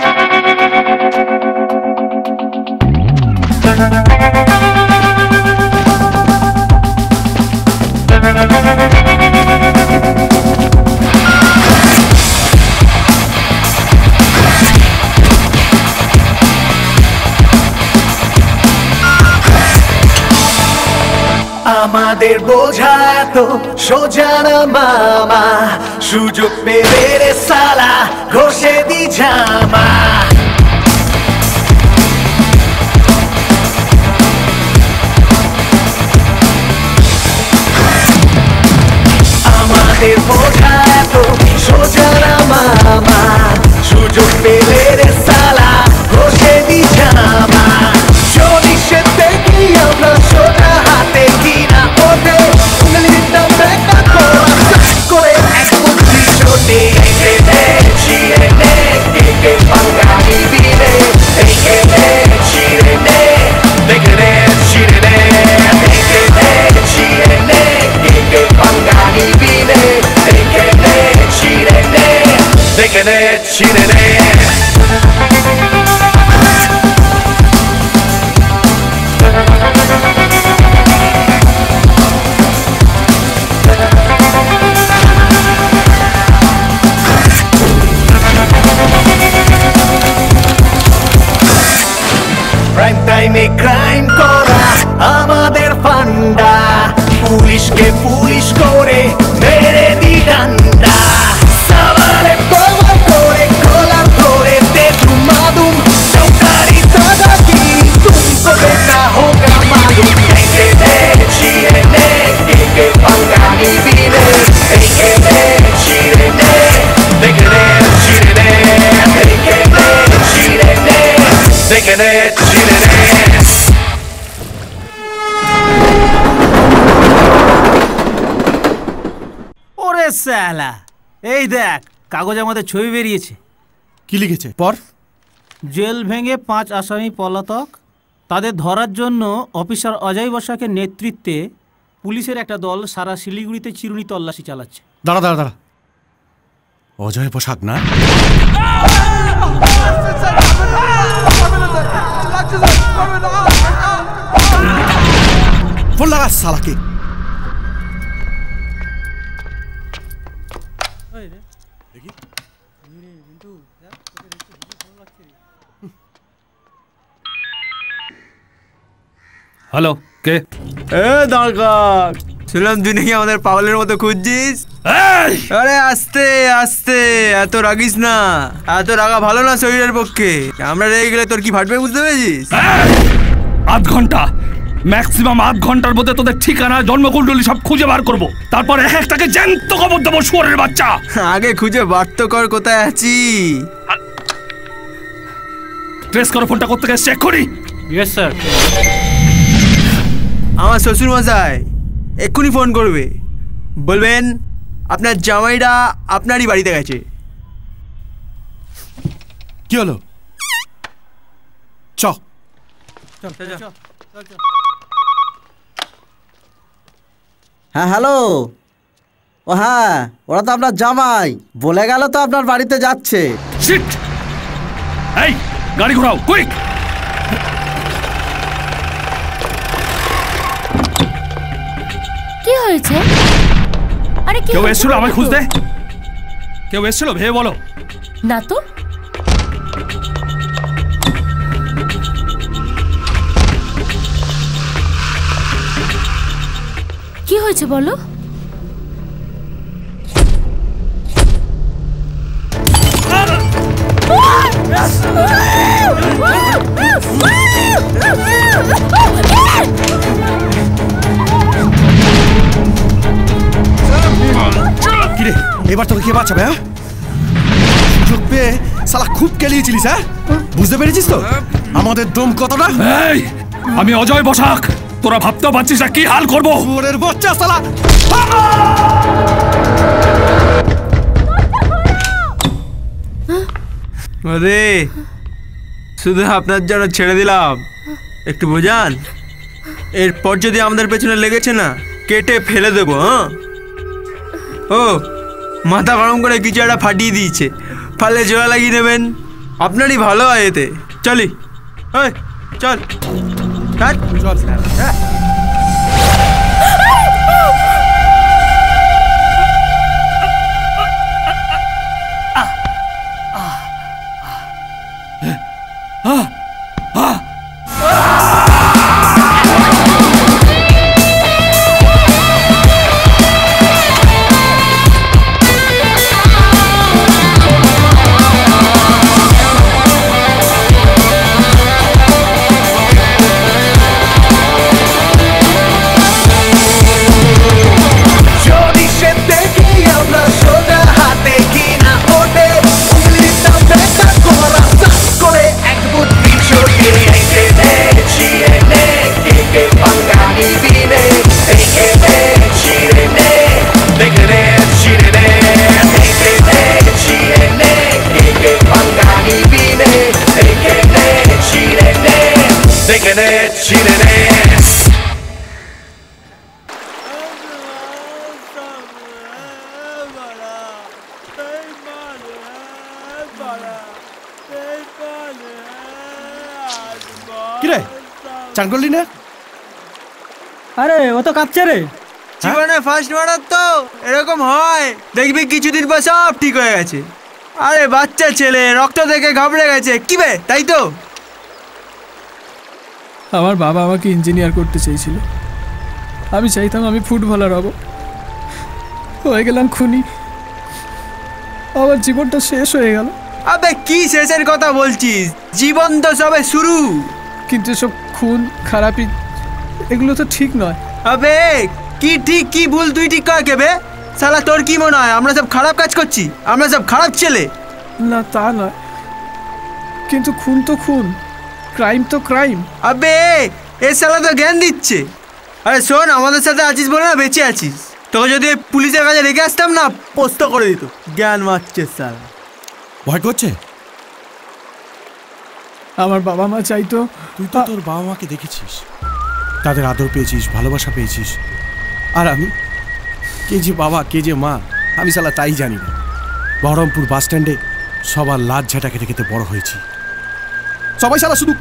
আমাদের বোঝা তো সোজা না মামা। সুযোগ পেলে রে সালা, ঘষে দি জামা আমাদের বোঝা তো সোজা না মামা। সুযোগ পেলে রে সালা, ঘষে দি জামা চল্লিশে দেখি আমরা ছিঁড়ে নে প্রাইম টাইমে ক্রাইম করা আমাদের ফান্ডা পুলিশকে পুলিশ করে মেরে দি ডান্ডা ওরে স্যালা এই দেখ কাগজের মধ্যে ছবি বেরিয়েছে। কি লিখেছে? পর। জেল ভেঙে পাঁচ আসামি পলাতক তাদের ধরার জন্য অফিসার অজয় বসাকের নেতৃত্বে পুলিশের একটা দল সারা শিলিগুড়িতে চিরুনি তল্লাশি চালাচ্ছে। দাঁড়া দাঁড়া দাঁড়া। অজয় পোশাক না? ফোন লাগা সালাকে। হ্যালো। কে? এ দরকার। শুনলাম তুই নাকি আমাদের পাগলের মতো খুঁজছিস? আরে আস্তে আস্তে এত রাগিস না। এত রাগা ভালো না শরীরের পক্ষে। আমরা রেগে গেলে তোর কি ফাটবে বুঝতে পেরেছিস? আধ ঘণ্টা। ম্যাক্সিমাম আধ ঘণ্টার মধ্যে তোদের ঠিকানা জন্মকুণ্ডলী সব খুঁজে বার করব। তারপর এক একটাকে জ্যান্ত খবর দেবো শুয়ারের বাচ্চা। আগে খুঁজে বার্ত কর কোথায় আছি? ট্রেস করো ফোনটা করতে গেছে চেক করি ইয়েস স্যার আমার শ্বশুর মশাই এক্ষুনি ফোন করবে। বলবেন আপনার জামাইরা আপনারই বাড়িতে গেছে। কি হলো? চ হ্যাঁ হ্যালো। ও হ্যাঁ ওরা তো আপনার জামাই। বলে গেল তো আপনার বাড়িতে যাচ্ছে। এই গাড়ি ঘোরাও কুইক হয়েছে? আরে কেউ এসেছিল আমায় খুঁজতে? কেউ এসেছিল? ভেবে বলো। না তো। কি হয়েছে বলো? কিরে এবার তোকে কে বাঁচাবে হ্যাঁ? সুযোগ পেয়ে সালা খুব কেলিয়েছিলিস হ্যাঁ? বুঝতে পেরেছিস তো? আমাদের দম কতটা? এই আমি অজয় বসাক। তোরা ভাবতে পারছিস না কি হাল করব। ওরের বাচ্চা সালা আরে শুধু আপনার জন্য ছেড়ে দিলাম। একটু বোঝান? এরপর যদি আমাদের পেছনে লেগেছে না কেটে ফেলে দেবো হ্যাঁ? ও, মাথা গরম করে কিছু একটা ফাটিয়ে দিয়েছে। ফালে জোড়া লাগিয়ে নেবেন। আপনারই ভালো হয় এতে। চলি। ওই চল। হাট। চান করলি না আরে ও তো কাঁদছে রে। জীবনে ফার্স্ট মারার তো এরকম হয়। দেখবি কিছুদিন পর সব ঠিক হয়ে গেছে। আরে বাচ্চা ছেলে রক্ত দেখে ঘাবড়ে গেছে। কি বে তাই তো? আমার বাবা আমাকে ইঞ্জিনিয়ার করতে চেয়েছিল। আমি চাইতাম আমি ফুটবলার হব। হয়ে গেলাম খুনি। আমার জীবনটা শেষ হয়ে গেল। আবে কি শেষের কথা বলছিস? জীবন তো সবে শুরু। কিন্তু সব খুন খারাপি এগুলো তো ঠিক নয়। আবে কি ঠিক কি ভুল তুই ঠিক কয় কে বে? শালা তোর কি মনে হয়? আমরা সব খারাপ কাজ করছি? আমরা সব খারাপ ছেলে? না তা নয়। কিন্তু খুন তো খুন ক্রাইম তো ক্রাইম। আবে এ শালা তো জ্ঞান দিচ্ছে। আরে শোন আমাদের সাথে আছিস বলে না বেঁচে আছিস? তোকে যদি পুলিশের কাছে রেখে আসতাম না পোস্ত করে দিত। জ্ঞান মারছে স্যার ভয় করছে? আমার বাবা মা চাইতো। তুই তো তোর বাবা মাকে দেখেছিস। তাদের আদর পেয়েছিস ভালোবাসা পেয়েছিস। আর আমি কে যে বাবা কে যে মা আমি সালা তাই জানি না। বহরমপুর বাস স্ট্যান্ডে সবার লাজ ঝাঁটা খেতে খেতে বড় হয়েছি। সবাই সালা শুধু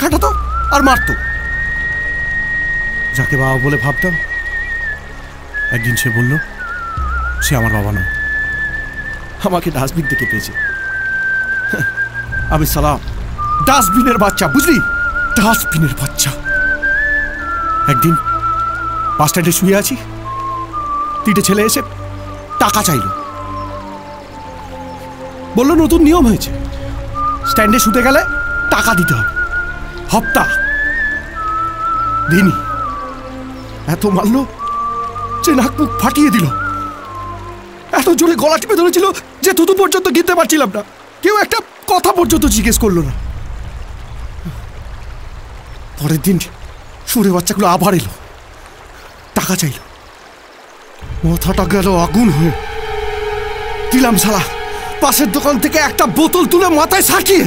কাটাতো আর মারতো। যাকে বাবা বলে ভাবতাম একদিন সে বলল সে আমার বাবা নয়। আমাকে ডাস্টবিন থেকে পেয়েছে। হ্যাঁ, আমি সালা ডাস্টবিনের বাচ্চা, বুঝলি? ডাস্টবিনের বাচ্চা। একদিন বাস স্ট্যান্ডে শুয়ে আছি। তিনটে ছেলে এসে টাকা চাইলো। বলল, নতুন নিয়ম হয়েছে। স্ট্যান্ডে শুতে গেলে টাকা দিতে হবে। হপ্তা। দিনি এত মারলো যে নাক মুখ ফাটিয়ে দিল। এত জোরে গলা টিপে ধরেছিল যে থুতু পর্যন্ত গিনতে পারছিলাম না। কেউ একটা কথা পর্যন্ত জিজ্ঞেস করল না। পরের দিন সুরে বাচ্চাগুলো আবার এলো। টাকা চাইল। মাথাটা গেল আগুন হয়ে। দিলাম শালা, পাশের দোকান থেকে একটা বোতল তুলে মাথায় সাকিয়ে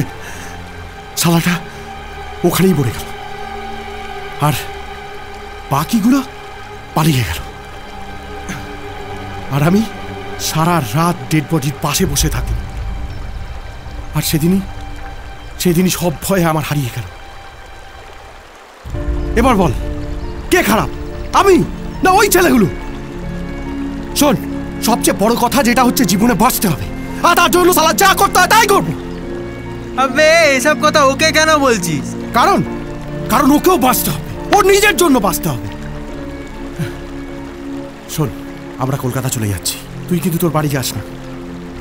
শালাটা ওখানেই পড়ে গেল। আর বাকিগুলো পালিয়ে গেল। আর আমি সারা রাত ডেড বডির পাশে বসে থাকি। আর সেদিনই সেদিনই সব ভয়ে আমার হারিয়ে গেল। এবার বল কে খারাপ? আমি? না ওই ছেলেগুলো? শোন সবচেয়ে বড় কথা যেটা হচ্ছে জীবনে বাঁচতে হবে। আর তার জন্য সালা যা করতে হয় তাই করব। আবে এসব কথা ওকে কেন বলছিস? কারণ কারণ ওকেও বাঁচতে হবে। ওর নিজের জন্য বাঁচতে হবে। শোন আমরা কলকাতা চলে যাচ্ছি। তুই কিন্তু তোর বাড়ি যাস না।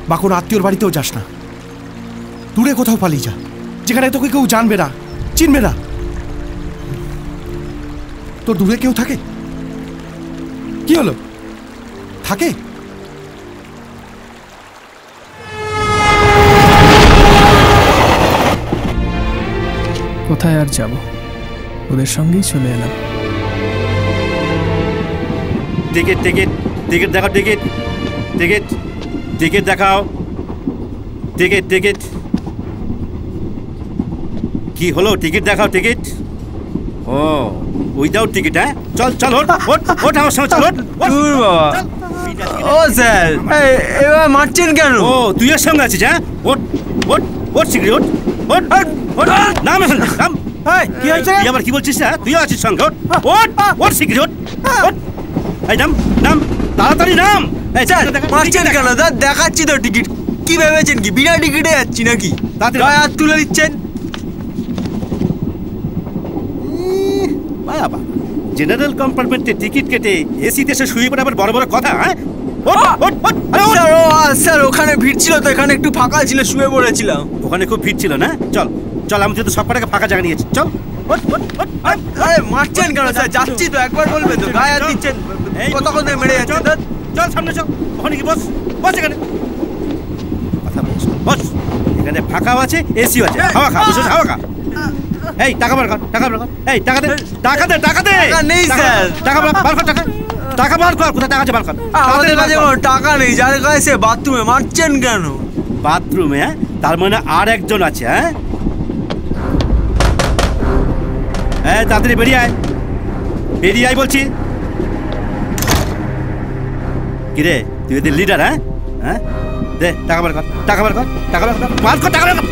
বা কোনো আত্মীয়র বাড়িতেও যাস না। দূরে কোথাও পালিয়ে যা যেখানে তোকে কেউ জানবে না চিনবে না। তোর দূরে কেউ থাকে? কি হলো? থাকে? কোথায় আর যাব? ওদের সঙ্গেই চলে এলাম। টিকিট টিকিট টিকিট দেখাও টিকিট টিকিট টিকিট দেখাও। Ticket ticket. কি হলো? টিকিট দেখাও টিকিট? ও। উইদাউট টিকিট হ্যাঁ চল চল ওঠ ওঠ ওঠ আমার সঙ্গে চল ওঠ। দূর বাবা। ও স্যার এই, এবার মারছেন কেন? ও তুই এর সঙ্গে আছিস হ্যাঁ? ওঠ ওঠ ওঠ শিগগিরি ওঠ ওঠ ওঠ। নাম এখান নাম। কি হয়েছে? তুই আবার কি বলছিস হ্যাঁ? তুইও আছিস সঙ্গে ওঠ ওঠ ওঠ শিগগিরি ওঠ ওঠ। এই নাম নাম তাড়াতাড়ি নাম। এই স্যার মারছেন কেন? দেখাচ্ছি তো টিকিট কি ভেবেছেন কি? বিনা টিকিটে যাচ্ছি নাকি। গায়ে হাত তুলে দিচ্ছেন বাবা জেনারেল কম্পার্টমেন্টে টিকিট কেটে এসে শুয়ে পড়ে আবার বড় বড় কথা হ্যাঁ? আরে। স্যার ওখানে ভিড় ছিল তো এখানে একটু ফাঁকা ছিল শুয়ে পড়েছিলাম। ওখানে খুব ভিড় ছিল না? চল চল আমি তো সব কটাকে ফাঁকা জায়গা নিয়েছি চল। আরে মারছেন কেন স্যার? যাচ্ছি তো একবার বলবে তো গায়ে হাত দিচ্ছেন কতক্ষণ ধরে মেরে যাচ্ছে চল, চল সামনে চল। ওখানে কি বস বস এখানে। কথা বলছ বস এখানে ফাঁকাও আছে এসিও আছে। হাওয়া খা হাওয়া খা। এই টাকা বার কর টাকা বার কর। এই টাকা দে টাকা দে টাকা দে। টাকা নেই, স্যার। টাকা বার কর টাকা। টাকা বার কর কোথায় টাকা আছে বার কর। আমাদের কাছে টাকা নেই যার কাছে বাথরুমে মারছেন কেন? বাথরুমে হ্যাঁ? তার মানে আর একজন আছে হ্যাঁ? হ্যাঁ তাড়াতাড়ি বেরিয়ে আয়। বেরিয়ে আয় বলছি। কিরে তুই এদের লিডার হ্যাঁ? হ্যাঁ? দে টাকা বার কর টাকা বার কর টাকা বার কর বার কর টাকা বার কর।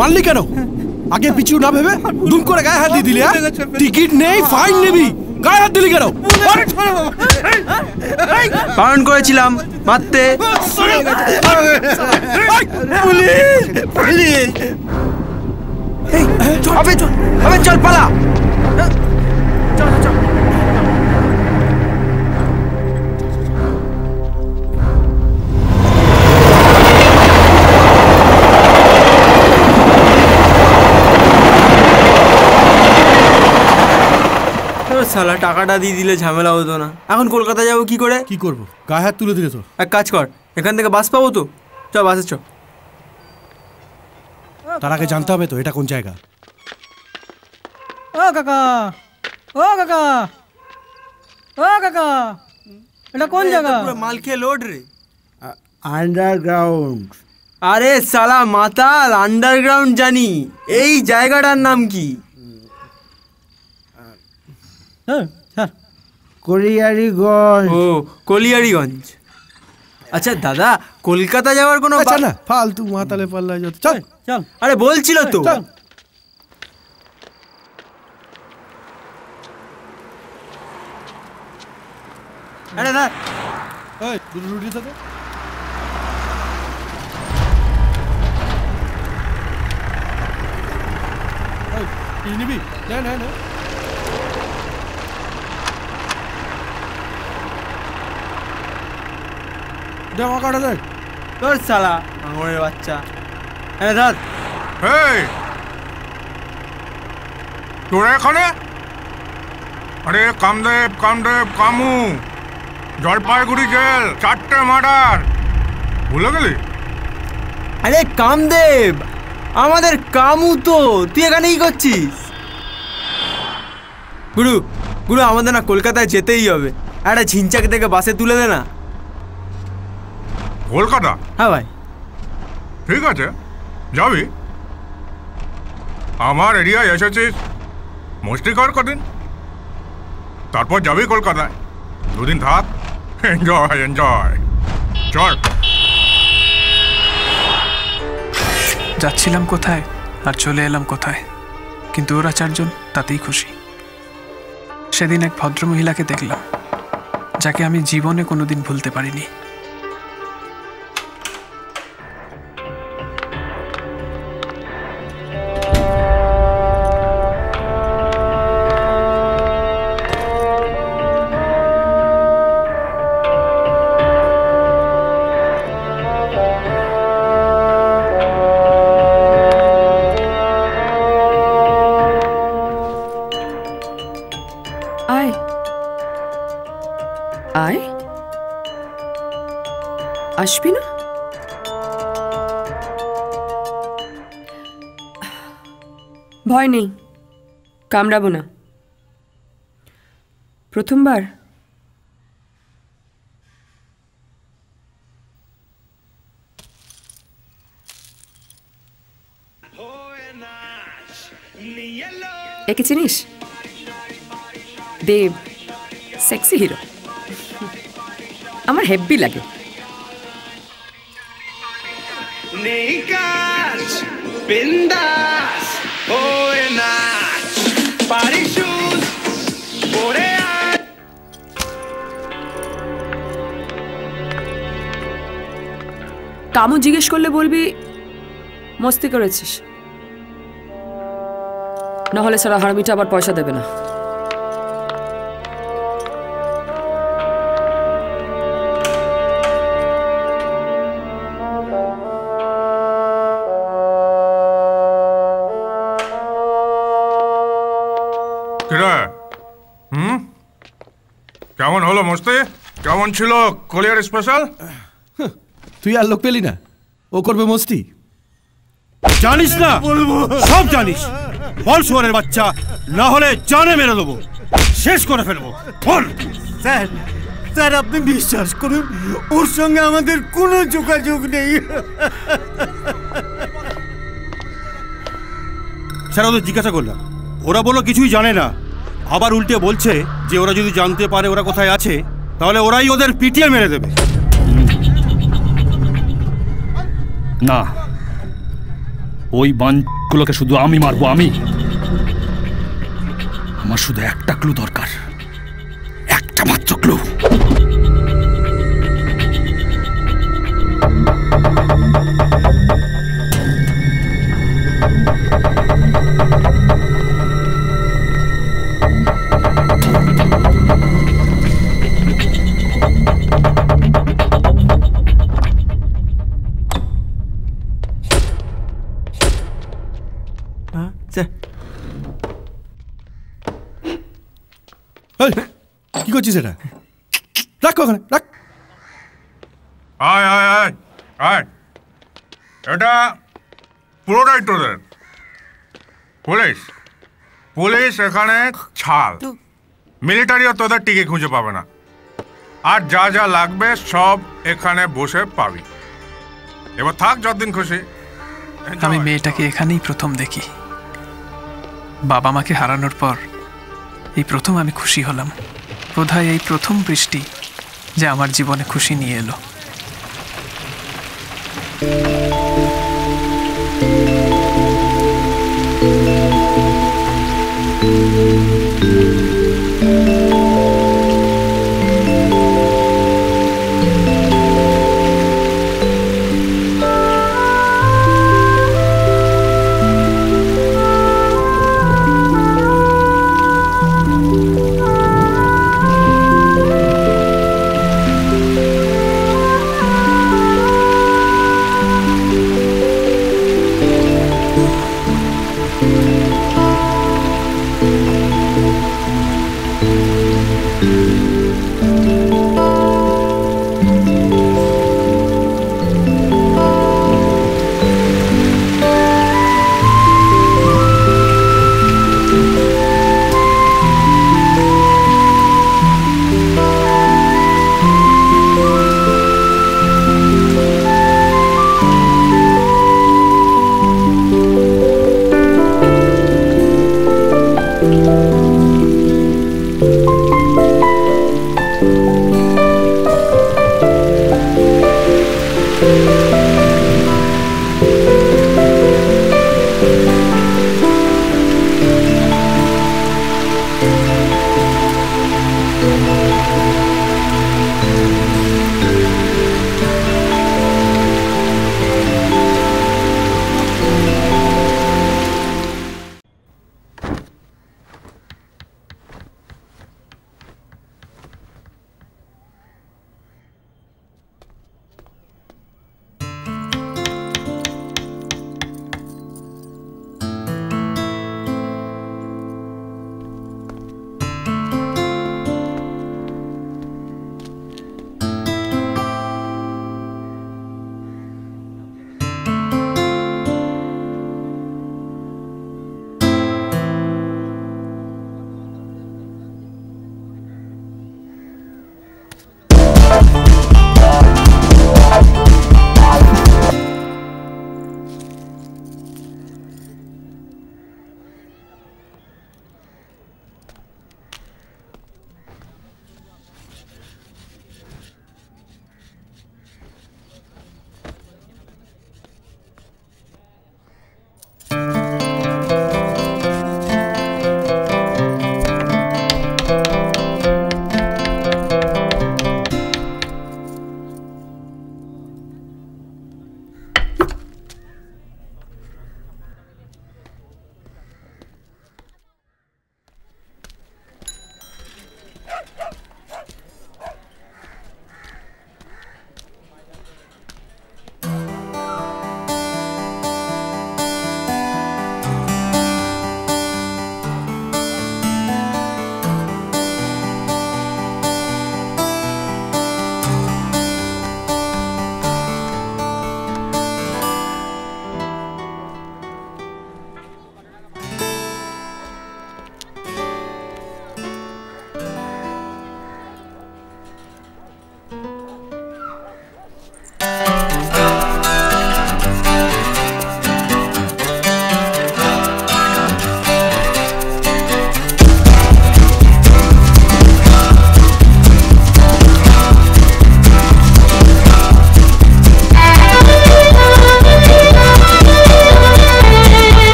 মারলি কেন? আগে পিছু না ভেবে দুম করে গায়ে হাত দিয়ে দিলি হ্যাঁ? টিকিট নেই ফাইন নিবি। গায়ে হাত দিলি কেন? বারণ করেছিলাম মারতে। চল আবে চল পালা। ও শালা টাকাটা দিয়ে দিলে ঝামেলা হতো না। এখন কলকাতা যাব কি করে? কি করব? গায়ে হাত তুলে দিলে তো এক কাজ কর এখান থেকে বাস পাবো তো? চ বাসে চ। তার আগে জানতে হবে তো এটা কোন জায়গা? ও কাকা। ও কাকা। ও কাকা। এটা কোন জায়গা? মাল খেয়ে লোড রে। আন্ডারগ্রাউন্ড আরে সালা মাতাল আন্ডারগ্রাউন্ড জানি। এই জায়গাটার নাম কি? কলিয়ারিগঞ্জ ও কলিয়ারিগঞ্জ। আচ্ছা দাদা কলকাতা যাওয়ার কোনো আচ্ছা না ফালতু মাতালে পাল্লায় যত। চল। চল। আরে বলছিল তো। চল। আরে না। এই দুটো রুটি থাকে। নিবি? নে নে নে। আমার কাটা দেখ। তোর সালা আঙুরের বাচ্চা। হ্যাঁ ধর। এই তোরা এখানে? আরে কামদেব কামদেব কামু। জলপাইগুড়ি জেল চারটে মার্ডার। ভুলে গেলি? আরে কামদেব! আমাদের কামু তো তুই এখানে কি করছিস। গুরু গুরু আমাদের না কলকাতায় যেতেই হবে। একটা ঝিনচাক থেকে বাসে তুলে দে না। কলকাতা? হ্যাঁ ভাই। ঠিক আছে। যাবি? আমার এরিয়ায় এসেছিস। মস্তি কর কদিন। তারপর যাবি কলকাতায়। দুদিন থাক। এনজয় এনজয় চল। যাচ্ছিলাম কোথায় আর চলে এলাম কোথায়? কিন্তু ওরা চারজন তাতেই খুশি। সেদিন এক ভদ্রমহিলাকে দেখলাম যাকে আমি জীবনে কোনোদিন ভুলতে পারিনি। ভয় নেই। কামড়াবো না। প্রথমবার? একে চিনিস? দেব সেক্সি হিরো আমার হেব্বি লাগে। নেই কাজ কামু জিজ্ঞেস করলে বলবি, মস্তি করেছিস। নাহলে সারা হারমিটা আবার পয়সা দেবে না। হুম? কেমন হলো মস্তি? কেমন ছিল কোরিয়ার স্পেশাল তুই আর লোক পেলি না। ও করবে মস্তি। জানিস না? সব জানিস। বল শুয়ারের বাচ্চা না হলে জানে মেরে দেবো। শেষ করে ফেলব। বল। স্যার স্যার আপনি বিশ্বাস করুন ওর সঙ্গে আমাদের কোনো যোগাযোগ নেই। স্যার ওদের জিজ্ঞাসা করলাম। ওরা বলল কিছুই জানে না। আবার উল্টে বলছে যে ওরা যদি জানতে পারে ওরা কোথায় আছে তাহলে ওরাই ওদের পিটিয়ে মেরে দেবে। না। ওই বানগুলোকে শুধু আমি মারবো আমি। আমার শুধু একটা ক্লু দরকার। ওখানে রাখ। আয় আয় আয় আয়। এটা পুরোটাই তোদের। পুলিশ পুলিশ এখানে ছাল। মিলিটারিও তোদের টিকে খুঁজে পাবে না। আর যা যা লাগবে সব এখানে বসে পাবি। এবার থাক যতদিন খুশি। আমি মেয়েটাকে এখানেই প্রথম দেখি। বাবা মাকে হারানোর পর এই প্রথম আমি খুশি হলাম। বোধহয় এই প্রথম বৃষ্টি যে আমার জীবনে খুশি নিয়ে এলো।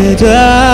বলে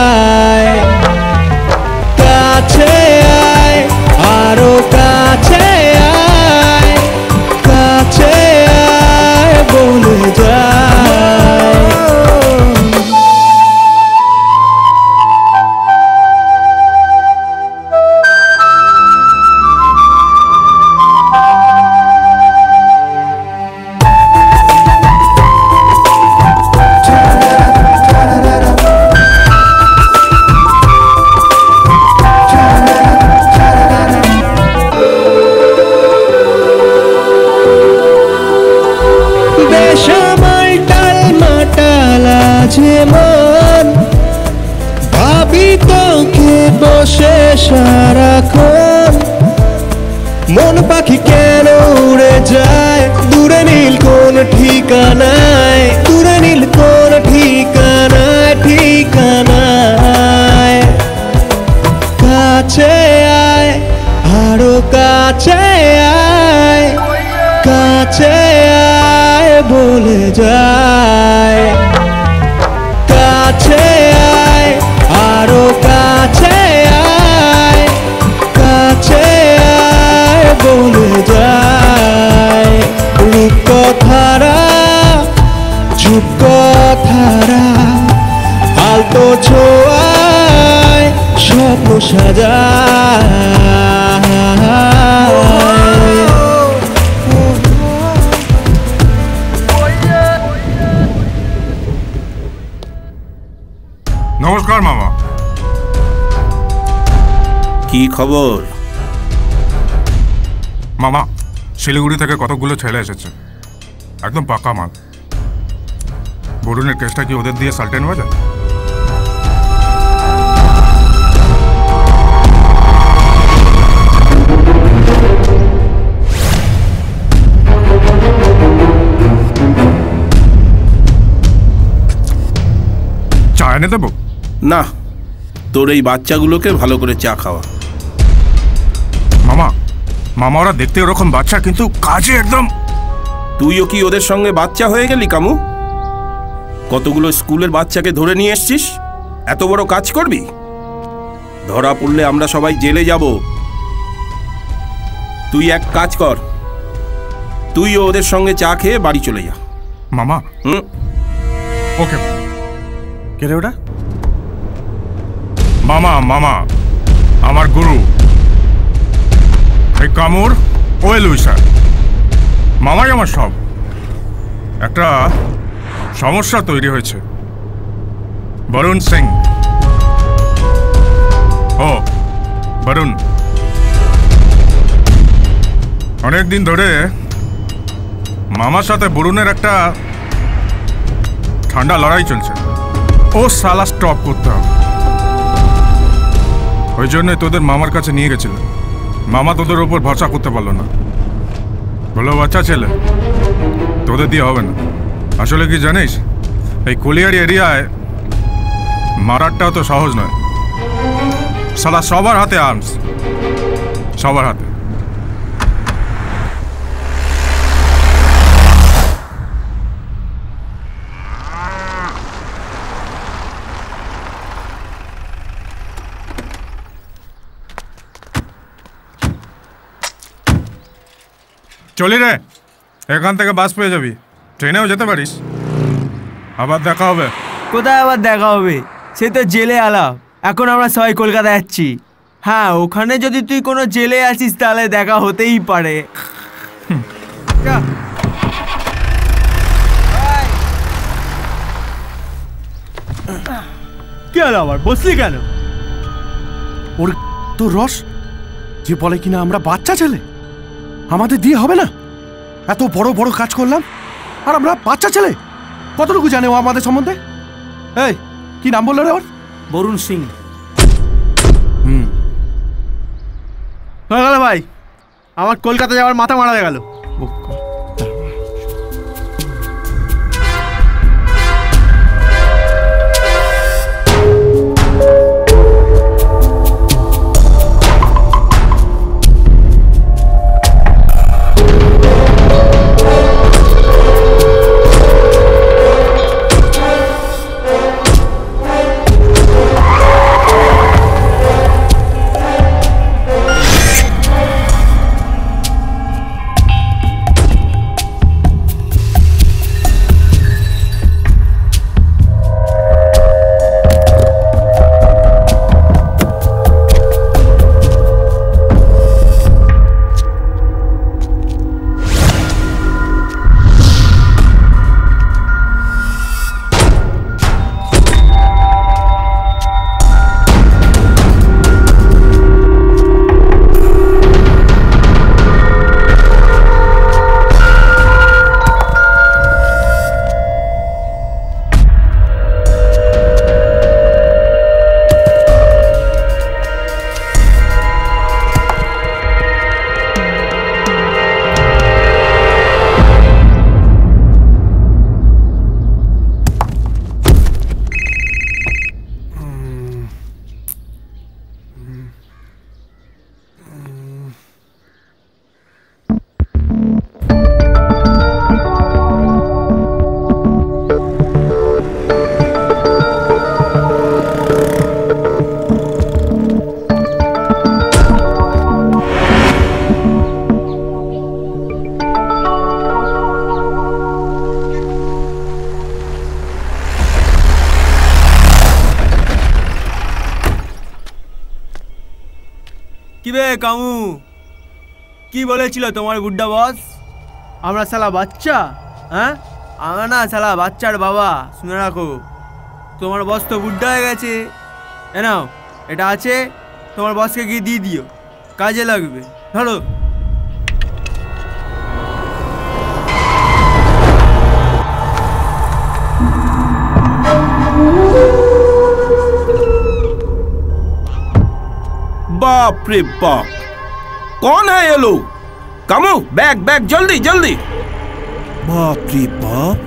আলতো ছোঁয়ায় স্বপ্ন সাজায়। নমস্কার মামা। কি খবর? মামা শিলিগুড়ি থেকে কতগুলো ছেলে এসেছে। একদম পাকা মাল। বরুণের কেসটা কি ওদের দিয়ে সাল্টেন হয়ে যায়? এনে দেবো? না তোর এই বাচ্চাগুলোকে ভালো করে চা খাওয়া। মামা মামা ওরা দেখতে ওরকম বাচ্চা কিন্তু কাজে একদম তুইও কি ওদের সঙ্গে বাচ্চা হয়ে গেলি কামু? কতগুলো স্কুলের বাচ্চাকে ধরে নিয়ে এসছিস? এত বড় কাজ করবি? ধরা পড়লে আমরা সবাই জেলে যাব। তুই এক কাজ কর। তুইও ওদের সঙ্গে চা খেয়ে বাড়ি চলে যা। মামা। হুম? ওকে কে রে ওটা? মামা মামা, আমার গুরু। এই কামুর ওয়েল উইসার মামাই আমার সব। একটা সমস্যা তৈরি হয়েছে। বরুণ সিং। ও, বরুণ। অনেকদিন ধরে মামার সাথে বরুণের একটা ঠান্ডা লড়াই চলছে। ও সালা স্টপ করতে হবে। ওই জন্য তোদের মামার কাছে নিয়ে গেছিল মামা তোদের ওপর ভরসা করতে পারল না। বলো, বাচ্চা ছেলে, তোদের দিয়ে হবে না। আসলে কি জানিস, এই কলিয়ারি এরিয়ায় মারারটাও তো সহজ নয়। সালা সবার হাতে আর্মস সবার হাতে। চলি রে এখান থেকে বাস পেয়ে যাবি। ট্রেনেও যেতে পারিস। আবার দেখা হবে। কোথায় আবার দেখা হবে? সে তো জেলে আলাপ এখন আমরা সবাই কলকাতা যাচ্ছি। হ্যাঁ ওখানে যদি তুই কোনো জেলে আছিস তাহলে দেখা হতেই পারে। কি হলো আবার? বসলি কেন? ওর তোর রস। যে বলে কিনা আমরা বাচ্চা ছেলে? আমাদের দিয়ে হবে না? এত বড় বড় কাজ করলাম? আর আমরা বাচ্চা ছেলে? কতটুকু জানে ও আমাদের সম্বন্ধে? এই কি নাম বলল রে ওর? বরুণ সিং। হুম। হয়ে গেল ভাই। আমার কলকাতা যাওয়ার মাথা মারা গেল। কামু। কি বলেছিল তোমার বুড্ডা বস? আমরা শালা বাচ্চা হ্যাঁ? আমরা না সালা বাচ্চার বাবা, শুনে রাখো। তোমার বস তো বুড্ডা হয়ে গেছে। এ নাও, এটা আছে, তোমার বসকে গিয়ে দিয়ে দিও। কাজে লাগবে। ধরো। बाप बाप। कौन है ये लोग? कमो बैग बैग जल्दी जल्दी। बाप रे बाप।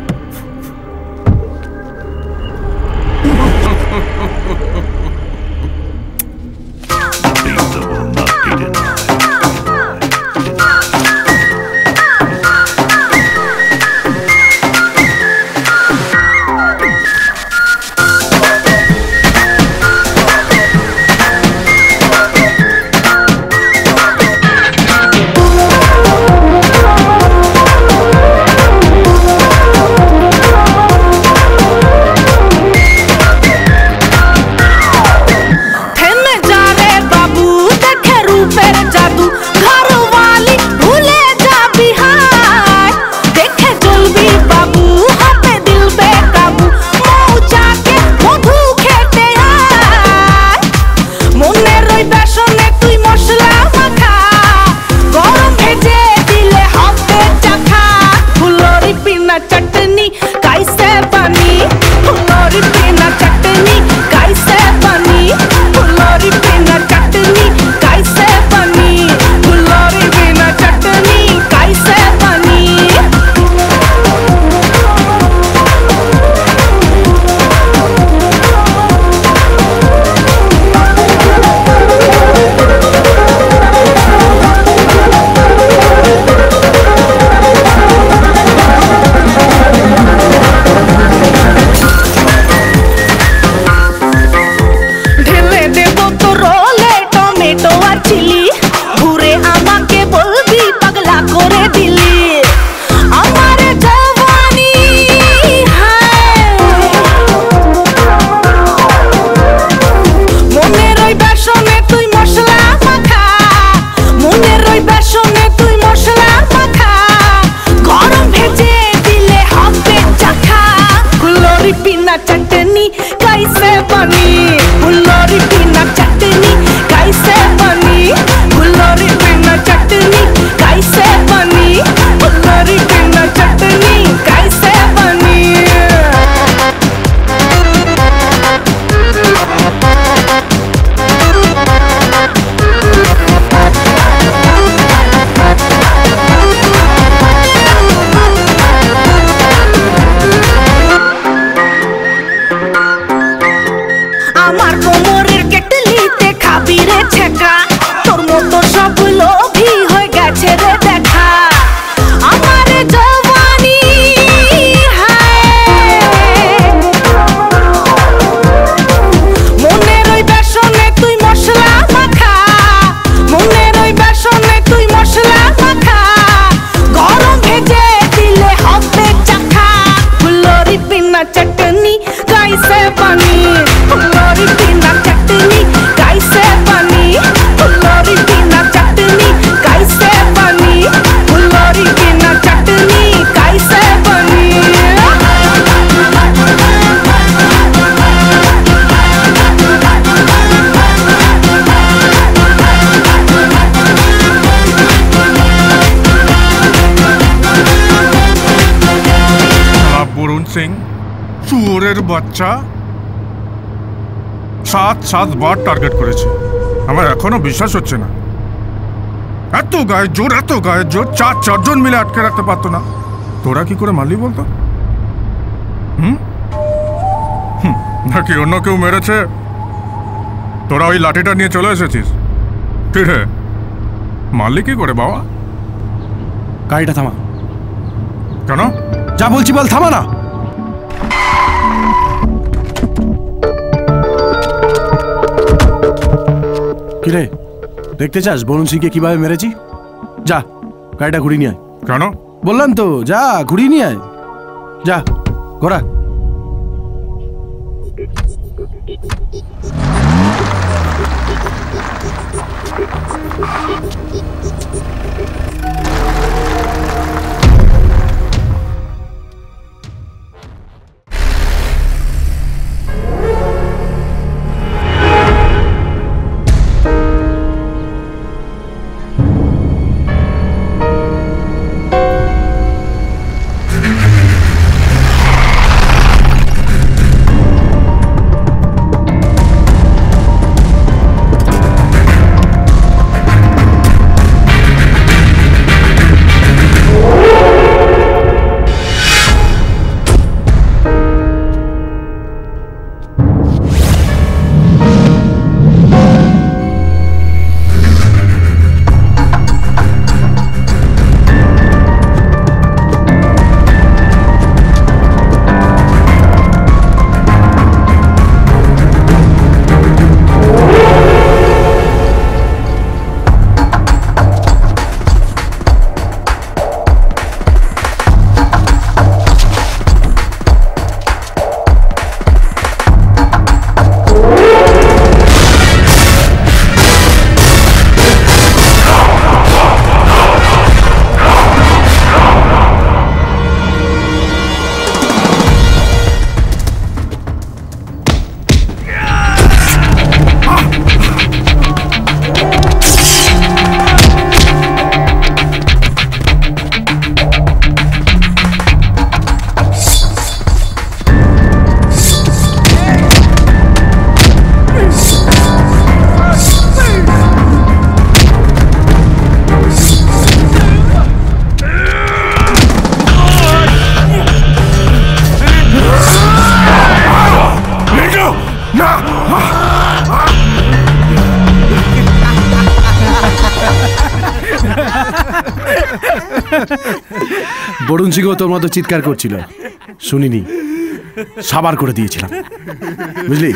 বাচ্চা সাত সাত বার টার্গেট করেছে। আমার এখনও বিশ্বাস হচ্ছে না। এত গায়ের জোর এত গায়ের জোর চার চারজন মিলে আটকে রাখতে পারতো না। তোরা কি করে মারলি বলতো? হুম, নাকি অন্য কেউ মেরেছে? তোরা ওই লাঠিটা নিয়ে চলে এসেছিস। ঠিক রে? মারলি কি করে বাবা? গাড়িটা থামা। কেন? যা বলছি বল থামা না। কিরে? দেখতে চাস বরুণ সিংকে কীভাবে মেরেছি? যা গাড়িটা ঘুরিয়ে নিয়ে আয়। কেন? বললাম তো যা ঘুরিয়ে নিয়ে আয়। যা ঘোরা। বরুণ সিংহ তোর মতো চিৎকার করছিল। শুনিনি। সাবার করে দিয়েছিলাম। বুঝলি?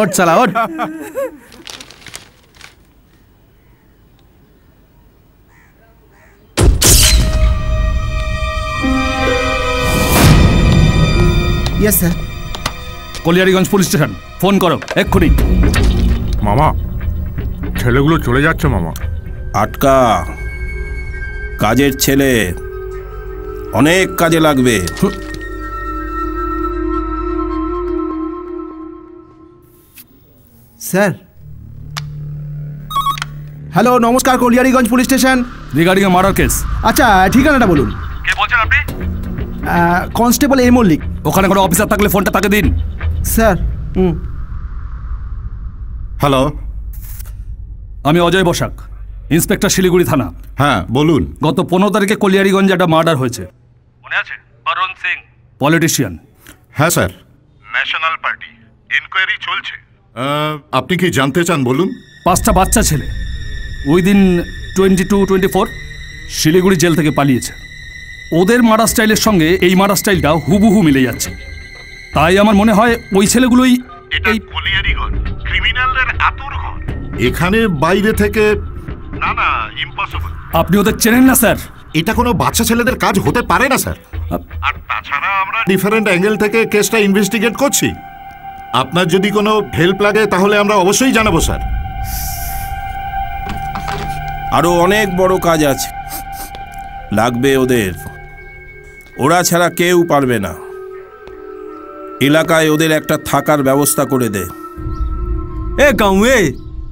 ওট চালা ওট yes sir Kaliyariganj police station. Phone করো এক্ষুনি। মামা ছেলেগুলো চলে যাচ্ছে মামা। আটকা। কাজের ছেলে। অনেক কাজে লাগবে। স্যার। হ্যালো নমস্কার Kaliyariganj police station. Regarding a murder case আচ্ছা ঠিকানাটা বলুন। কে বলছেন আপনি? কনস্টেবল এ মল্লিক ওখানে কোনো অফিসার থাকলে ফোনটা তাকে দিন। স্যার হুম। হ্যালো। আমি অজয় বসাক। ইন্সপেক্টর শিলিগুড়ি থানা। হ্যাঁ বলুন। গত পনেরো তারিখে কলিয়ারিগঞ্জে একটা মার্ডার হয়েছে। মনে আছে? বরুণ সিং। পলিটিশিয়ান। হ্যাঁ স্যার। National party. ইনকোয়ারি চলছে। আপনি কি জানতে চান বলুন? পাঁচটা বাচ্চা ছেলে। ওই দিন twenty two twenty four Siliguri jail থেকে পালিয়েছে। ওদের মারা স্টাইলের সঙ্গে এই মারা স্টাইলটা হুবহু মিলে যাচ্ছে। তাই আমার মনে হয় ওই ছেলেগুলোই এটা কলিয়ারিগঞ্জ ক্রিমিনালদের আতুর ঘর। এখানে বাইরে থেকে না না ইম্পসিবল আপনি ওদের চেনেন না স্যার। এটা কোনো বাচ্চা ছেলেদের কাজ হতে পারে না স্যার। আর তাছাড়া আমরা ডিফারেন্ট অ্যাঙ্গেল থেকে কেসটা ইনভেস্টিগেট করছি। আপনার যদি কোনো হেল্প লাগে তাহলে আমরা অবশ্যই জানাব স্যার। আরও অনেক বড় কাজ আছে। লাগবে ওদের। ওরা ছাড়া কেউ পারবে না। এলাকায় ওদের একটা থাকার ব্যবস্থা করে দে। এ কাউয়ে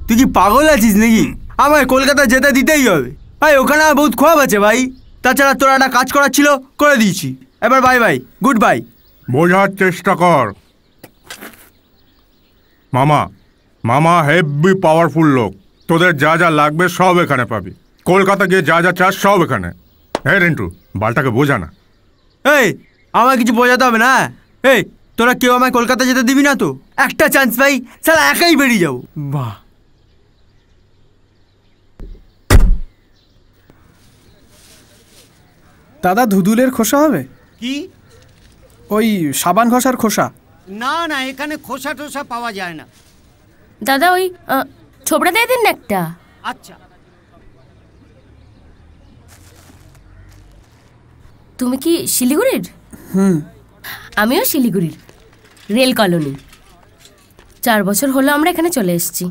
তুই কি পাগল আছিস নাকি? আমায় কলকাতা যেতে দিতেই হবে। ভাই ওখানে আমার বহুত খোয়াব আছে ভাই। তাছাড়া তোরা একটা কাজ করার ছিল করে দিয়েছি। এবার বাই বাই গুড বাই বোঝার চেষ্টা কর। মামা মামা হেভি পাওয়ারফুল লোক। তোদের যা যা লাগবে সব এখানে পাবি। কলকাতা গিয়ে যা যা চাস সব এখানে। হ্যাঁ রিন্টু বালটাকে বোঝা না। এই আমায় কিছু বোঝাতে হবে না? এই তোরা কেউ আমায় কলকাতা যেতে দিবি না তো? একটা চান্স পাই সালা একাই বেরিয়ে যাব। বাহ। দাদা ধুদুলের খোসা হবে? কি? ওই সাবান ঘষার খোসা। না না এখানে খোসা টোসা পাওয়া যায় না। দাদা ওই ছোবড়া দিয়ে দিন না একটা? আচ্ছা। তুমি কি শিলিগুড়ির? হুম। আমিও শিলিগুড়ির রেল কলোনি। চার বছর হলো আমরা এখানে চলে এসেছি।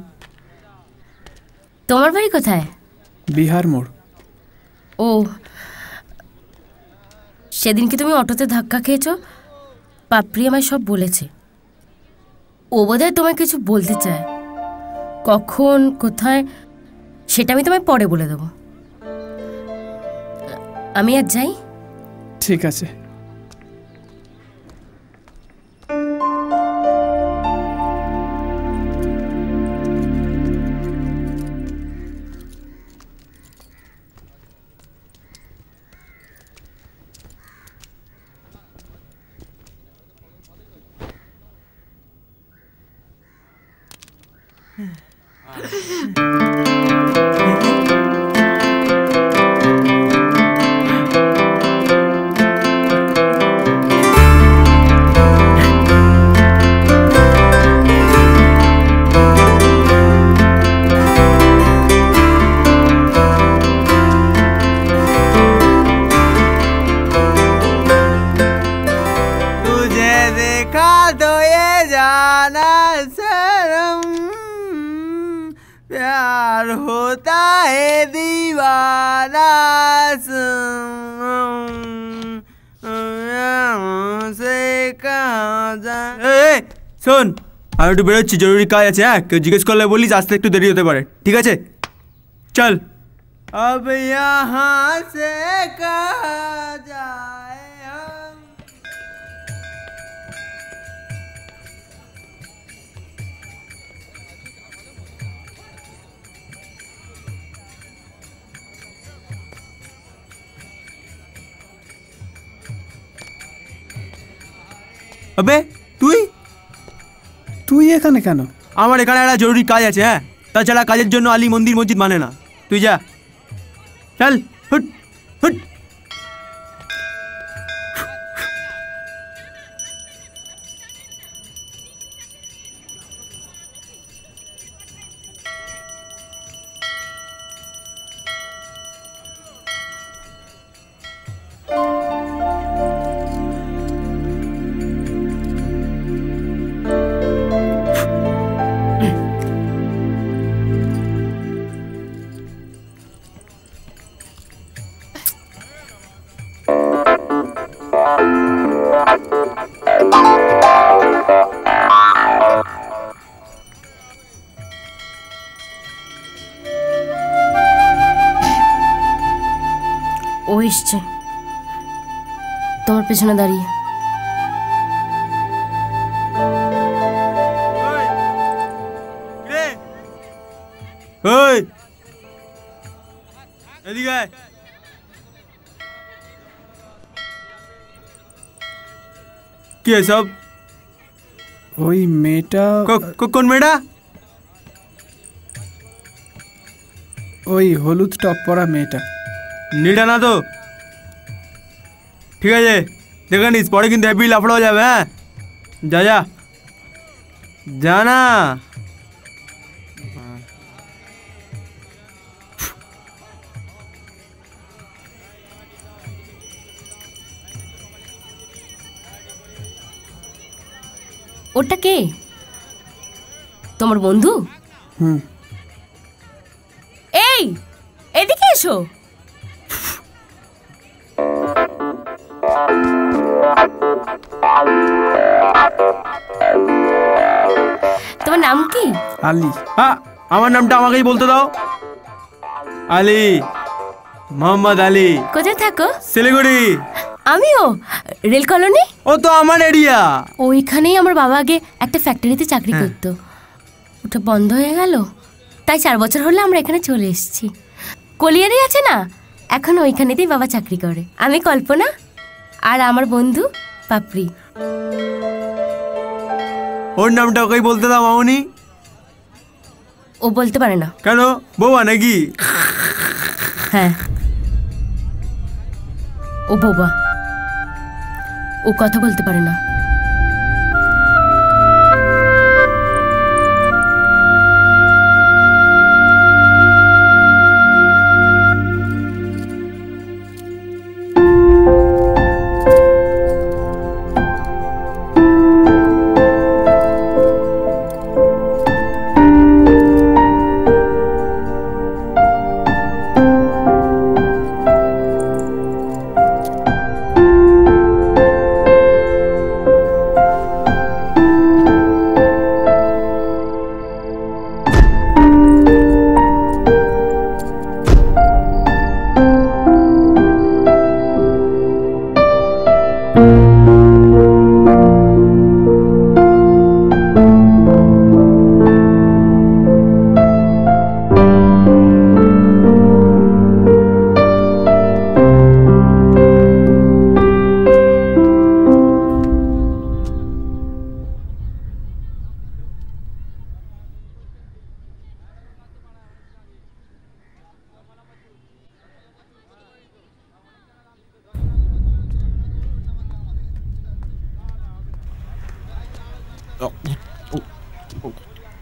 তোমার বাড়ি কোথায়? বিহার মোড়। ও সেদিন কি তুমি অটোতে ধাক্কা খেয়েছো? পাপড়ি আমায় সব বলেছে। ও বোধহয় তোমায় কিছু বলতে চায়। কখন, কোথায়, সেটা আমি তোমায় পরে বলে দেবো। আমি আর যাই? ঠিক আছে। শোন আমি একটু বেরোচ্ছি জরুরি কাজ আছে হ্যাঁ কেউ জিজ্ঞেস করলে বলিস আসতে একটু দেরি হতে পারে ঠিক আছে চল अब यहाँ से कहा जाए আবে তুই তুই এখানে কেন আমার এখানে একটা জরুরি কাজ আছে হ্যাঁ তাছাড়া কাজের জন্য আলী মন্দির মসজিদ মানে না তুই যা চল হুট হুট ও এসছে তোমার পেছনে দাঁড়িয়ে। ওই এদিকে আয়। কি এসব ওই মেয়েটা কোন মেয়েটা? ওই হলুদ টপ পরা মেয়েটা। নীলটা না তো? ঠিক আছে দেখে নিস পরে কিন্তু হ্যাপি লাফড়া হয়ে যাবে হ্যাঁ যা যা যা না ওটা কে তোমার বন্ধু হুম এই এদিকে এসো তোমার নাম কি? আলি। হ্যাঁ আমার নামটা আমাকেই বলতে দাও। আলী মোহাম্মদ আলী। কোথায় থাকো? শিলিগুড়ি। আমিও। Rail colony? ও তো আমার এরিয়া। ওইখানেই আমার বাবা আগে একটা ফ্যাক্টরিতে চাকরি হ্যাঁ। করতো। ওটা বন্ধ হয়ে গেল। তাই চার বছর হলে আমরা এখানে চলে এসেছি। কলিয়ারি আছে না? এখন ওইখানেতেই বাবা চাকরি করে। আমি কল্পনা আর আমার বন্ধু পাপড়ি। ওর নামটা ওকেই বলতে দাও মামনি। ও বলতে পারে না। কেন? বৌবা নাকি? হ্যাঁ। ও বোবা ও কথা বলতে পারে না।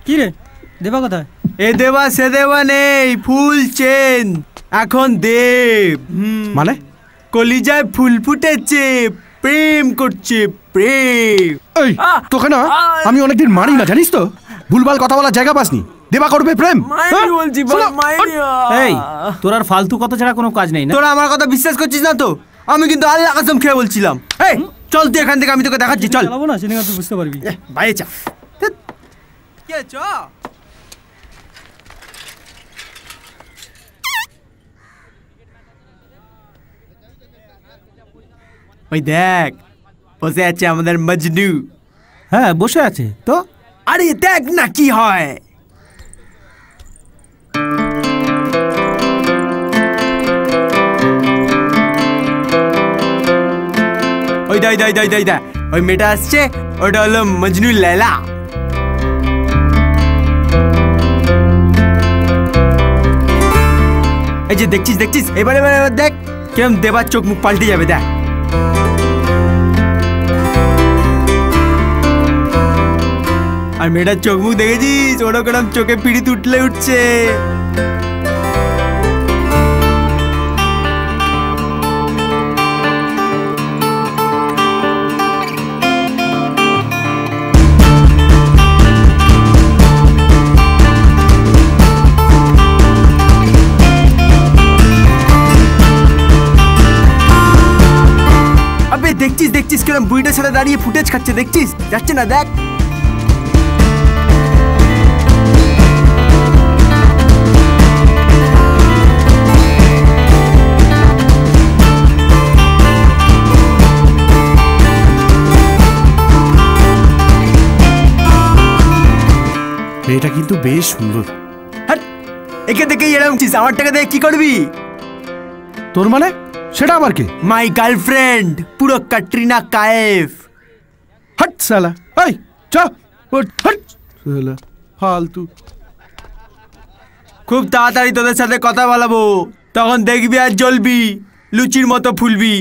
কি রে? দেবা কোথায়? এ দেবা সে দেবা নেই ফুল চেন। এখন দেব। মানে? কলিজায় ফুল ফুটেছে প্রেম করছে প্রেম। এই তোকে না আমি অনেকদিন মানি না জানিস তো? ভুলভাল কথা বলার জায়গা পাসনি। দেবা করবে প্রেম। হ্যাঁ? এই তোর আর ফালতু কথা ছাড়া কোনো কাজ নেই না? তোরা আমার কথা বিশ্বাস করছিস না তো? আমি কিন্তু আল্লাহ কাসম খেয়ে বলছিলাম। এই চল তুই এখান থেকে আমি তোকে দেখাচ্ছি চল। চালাবো না সিনেমা তুই বুঝতে পারবি। বাইরে চা। কে চ? ওই দেখ বসে আছে আমাদের মজনু। হ্যাঁ বসে আছে। তো? আরে দেখ না কি হয়। ওই দাই দাই দাই দাই দা ওই মেয়েটা আসছে ওটা হলো মজনু লেলা। এই যে দেখছিস দেখছিস? এবারে এবারে, এবার দেখ, কিরম দেবার চোখ মুখ পাল্টে যাবে, দেখ। আর মেয়েটার চোখ মুখ দেখেছিস? ওরা কিরম চোখে পিড়ি উঠলে উঠছে। দেখছিস কিরম বুড়িটার সাথে দাঁড়িয়ে ফুটেজ খাচ্ছে দেখছিস? যাচ্ছে না দেখ। মেয়েটা কিন্তু বেশ সুন্দর। একে দেখে এরকম আমার টাকা দিয়ে কি করবি? তোর মানে? সেটা আবার কি? মাই গার্লফ্রেন্ড পুরো ক্যাটরিনা কায়েফ। হট সালা এই চ। হট। সালা ফালতু। খুব তাড়াতাড়ি তোদের সাথে কথা বলাবো। তখন দেখবি আর জ্বলবি লুচির মতো ফুলবি।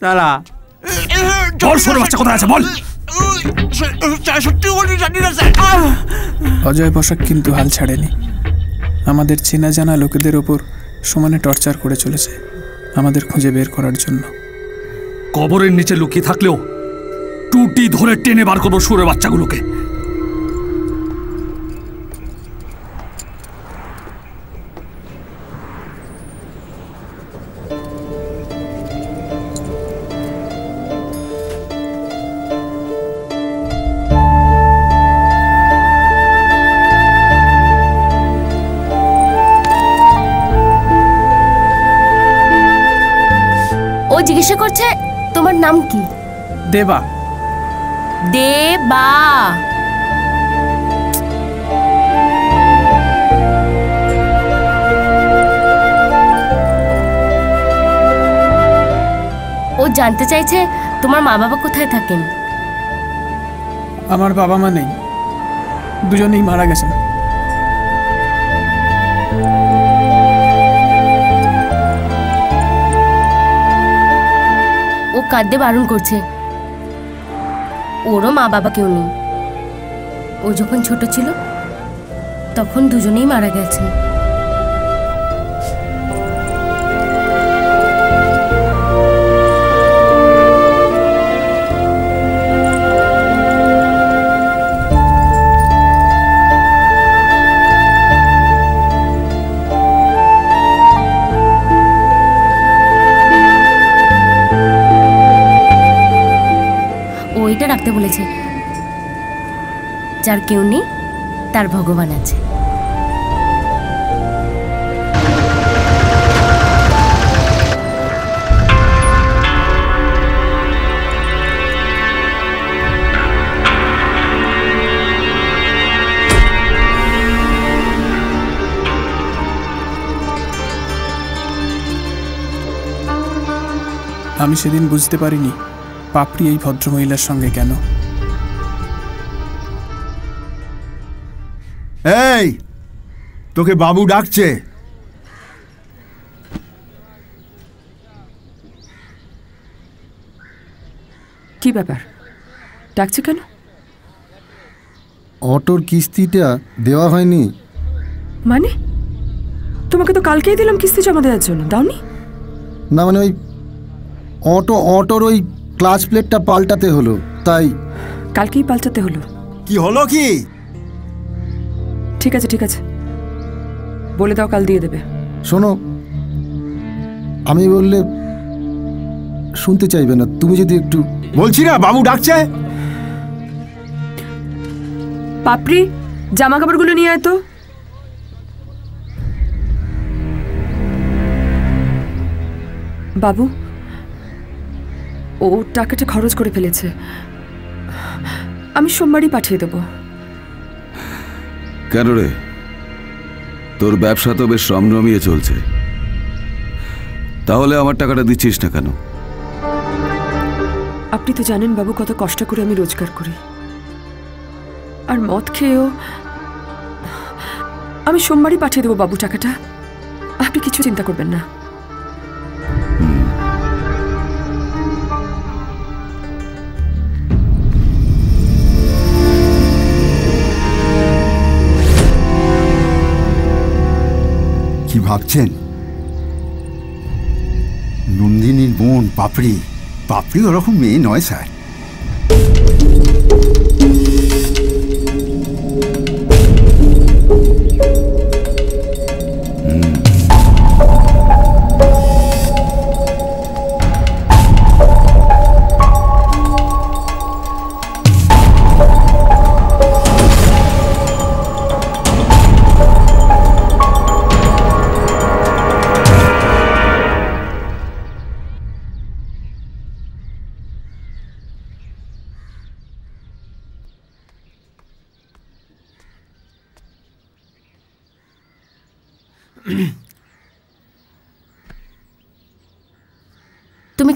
সালা বল সরে বাচ্চা কোথায় আছে? বল। অজয় বসাক কিন্তু হাল ছাড়েনি। আমাদের চেনা জানা লোকেদের ওপর সমানে টর্চার করে চলেছে। আমাদের খুঁজে বের করার জন্য। কবরের নিচে লুকিয়ে থাকলেও টুটি ধরে টেনে বার করব সুরে বাচ্চাগুলোকে। দেবা। দেবা। ও জানতে চাইছে তোমার মা বাবা কোথায় থাকেন। আমার বাবা মা নেই। দুজনেই মারা গেছেন। ও কাঁদতে বারণ করছে। ওরও মা বাবা কেউ নেই। ও যখন ছোট ছিল তখন দুজনেই মারা গেছেন। বলেছে যার কেউ নেই তার ভগবান আছে। আমি সেদিন বুঝতে পারিনি পাপড়ি এই ভদ্রমহিলার সঙ্গে কেন? এই তোকে বাবু ডাকছে। কি ব্যাপার? ডাকছে কেন? অটোর কিস্তিটা দেওয়া হয়নি। মানে? তোমাকে তো কালকেই দিলাম কিস্তি জমা দেওয়ার জন্য দাওনি? না মানে ওই অটো অটোর ওই ক্লাচ প্লেটটা পাল্টাতে হলো তাই কালকেই পাল্টাতে হলো। কি হলো কি? ঠিক আছে ঠিক আছে। বলে দাও কাল দিয়ে দেবে। শোনো আমি বললে শুনতে চাইবে না তুমি যদি একটু বলছি না বাবু ডাকছে। পাপড়ি জামা কাপড়গুলো নিয়ে আয় তো। বাবু ও টাকাটা খরচ করে ফেলেছে। আমি সোমবারই পাঠিয়ে দেবো। কেন রে? তোর ব্যবসা তো বেশ রমরমিয়ে চলছে। তাহলে আমার টাকাটা দিচ্ছিস না কেন? আপনি তো জানেন বাবু কত কষ্ট করে আমি রোজগার করি। আর মদ খেয়েও আমি সোমবারই পাঠিয়ে দেবো বাবু টাকাটা। আপনি কিছু চিন্তা করবেন না। ভাবছেন? নন্দিনীর বোন পাপড়ি পাপড়ি ওরকম মেয়ে নয় স্যার।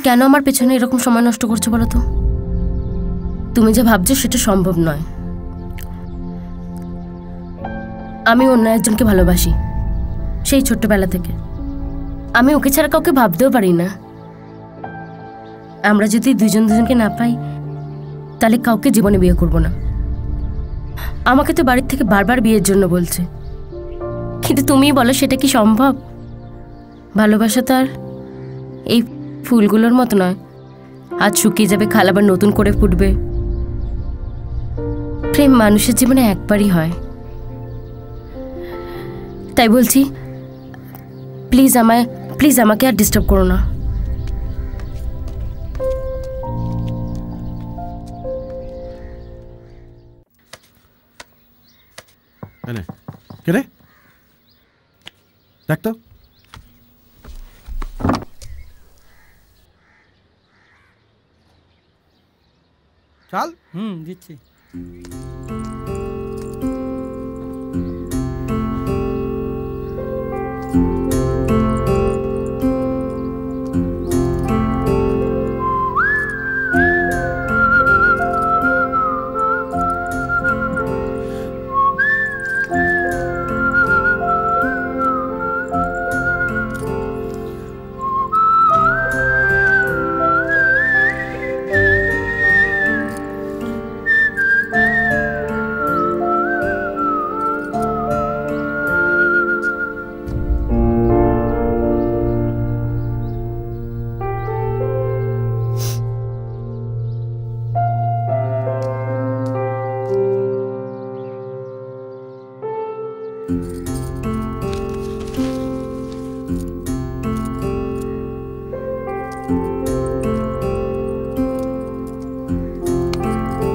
কেন আমার পেছনে এরকম সময় নষ্ট করছ বলো তো? তুমি যে ভাবছ সেটা সম্ভব নয়। আমি অন্য একজনকে ভালোবাসি, সেই ছোট্টবেলা থেকে। আমি ওকে ছাড়া কাউকে ভাবতেও পারি না। আমরা যদি দুজন দুজনকে না পাই, তাহলে কাউকে জীবনে বিয়ে করব না। আমাকে তো বাড়ির থেকে বারবার বিয়ের জন্য বলছে। কিন্তু তুমি বলো সেটা কি সম্ভব? ভালোবাসা তো আর এই ফুলগুলোর মতো নয়। আজ শুকিয়ে যাবে খাল, আবার নতুন করে ফুটবে। প্রেম মানুষের জীবনে একবারই হয়। তাই বলছি, প্লিজ আমায়, প্লিজ আমাকে আর ডিস্টার্ব করো না। দেখ তো। শাল হুম দিচ্ছি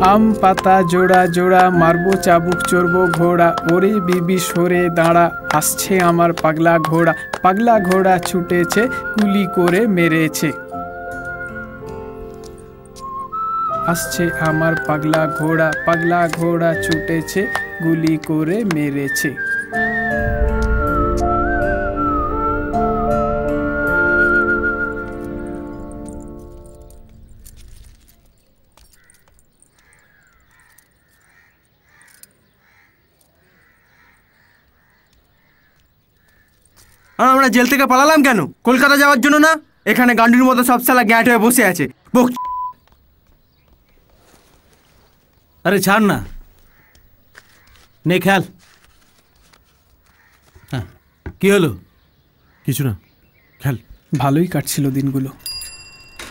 আম পাতা জোড়া জোড়া, মারবো চাবুক, চড়বো ঘোড়া, ওরে বিবি সরে দাঁড়া, আসছে আমার পাগলা ঘোড়া পাগলা ঘোড়া ছুটেছে গুলি করে মেরেছে। আসছে আমার পাগলা ঘোড়া পাগলা ঘোড়া ছুটেছে গুলি করে মেরেছে। জেল থেকে পালালাম কেন? কলকাতা যাওয়ার জন্য না? এখানে গান্ডুর মতো সব সালা গ্যাট হয়ে বসে আছে। বক। আরে ছাড় না। নে খেয়াল। হ্যাঁ কি হলো? কিছু না খেল ভালোই কাটছিল দিনগুলো।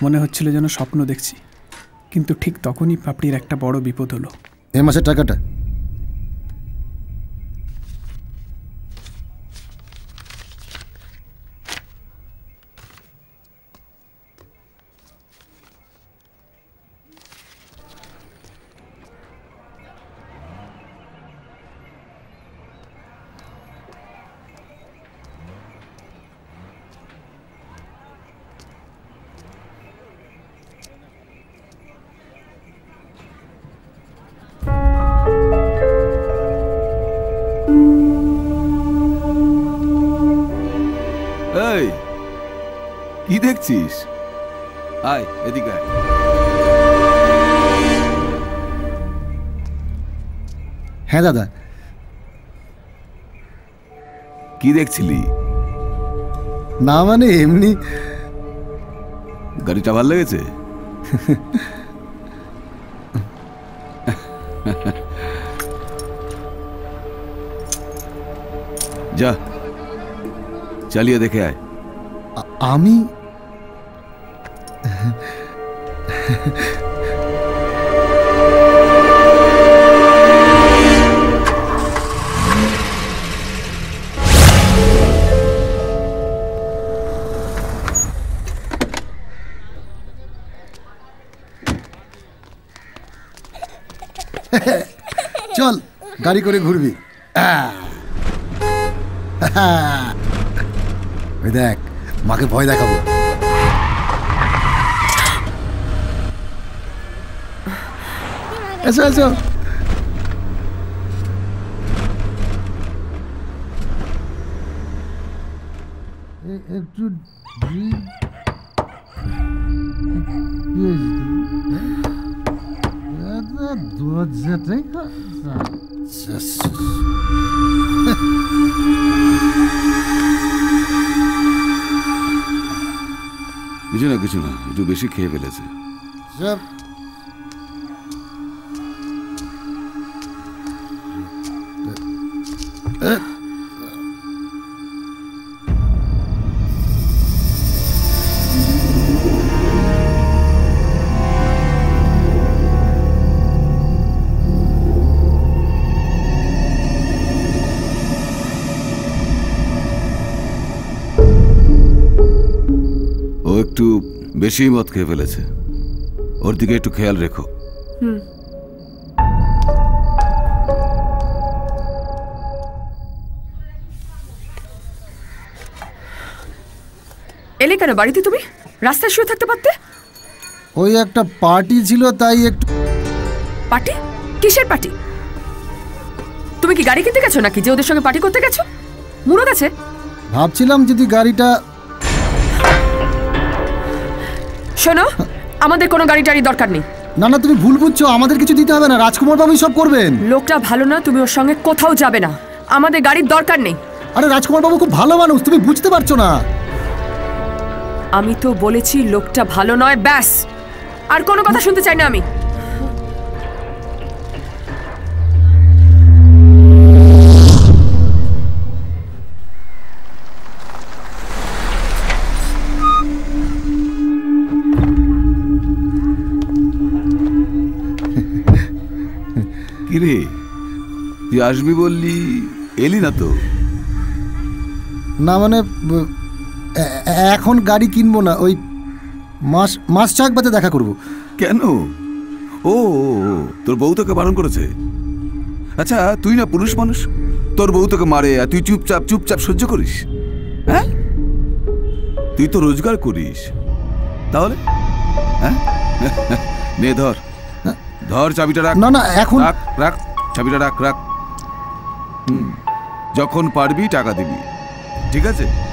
মনে হচ্ছিল যেন স্বপ্ন দেখছি। কিন্তু ঠিক তখনই পাপড়ির একটা বড় বিপদ হলো। এ মাসের টাকাটা? দেখছিস আয় এদিকে আয় হ্যাঁ দাদা কি দেখছিলি না মানে এমনি গাড়িটা ভালো লেগেছে যা চালিয়ে দেখে আয় আমি গাড়ি করে ঘুরবি। ওই দেখ মাকে ভয় দেখাবো। এসো এসো। কিছু না একটু বেশি খেয়ে ফেলেছে। সব বেশি মদ খেয়ে ফেলেছে। ওর দিকে একটু খেয়াল রেখো। হুম। এলে কেন বাড়িতে তুমি? রাস্তায় শুয়ে থাকতে পারতে? ওই একটা পার্টি ছিল তাই একটু পার্টি? কিসের পার্টি? তুমি কি গাড়ি কিনতে গেছো নাকি যে ওদের সঙ্গে পার্টি করতে গেছো? মুরো গেছে ভাবছিলাম যদি গাড়িটা শোনো আমাদের কোনো গাড়ি টাড়ি দরকার নেই। না না তুমি ভুল বুঝছ। আমাদের কিছু দিতে হবে না। রাজকুমার বাবুই সব করবেন। লোকটা ভালো না তুমি ওর সঙ্গে কোথাও যাবে না। আমাদের গাড়ির দরকার নেই। আরে রাজকুমার বাবু খুব ভালো মানুষ তুমি বুঝতে পারছ না। আমি তো বলেছি লোকটা ভালো নয় ব্যাস। আর কোনো কথা শুনতে চাই না আমি। কিরে? তুই আসবি বললি? এলি না তো? না মানে এখন গাড়ি কিনবো না ওই মাস মাস চাক বাদে দেখা করব। কেন? ও, তোর বউ তোকে বারণ করেছে? আচ্ছা তুই না পুরুষ মানুষ? তোর বউ তোকে মারে আর তুই চুপচাপ চুপচাপ সহ্য করিস? হ্যাঁ? তুই তো রোজগার করিস। তাহলে? হ্যাঁ? নে ধর। ধর চাবিটা রাখ। না, না, এখন- রাখ রাখ চাবিটা রাখ রাখ। হুম, যখন পারবি টাকা দিবি। ঠিক আছে?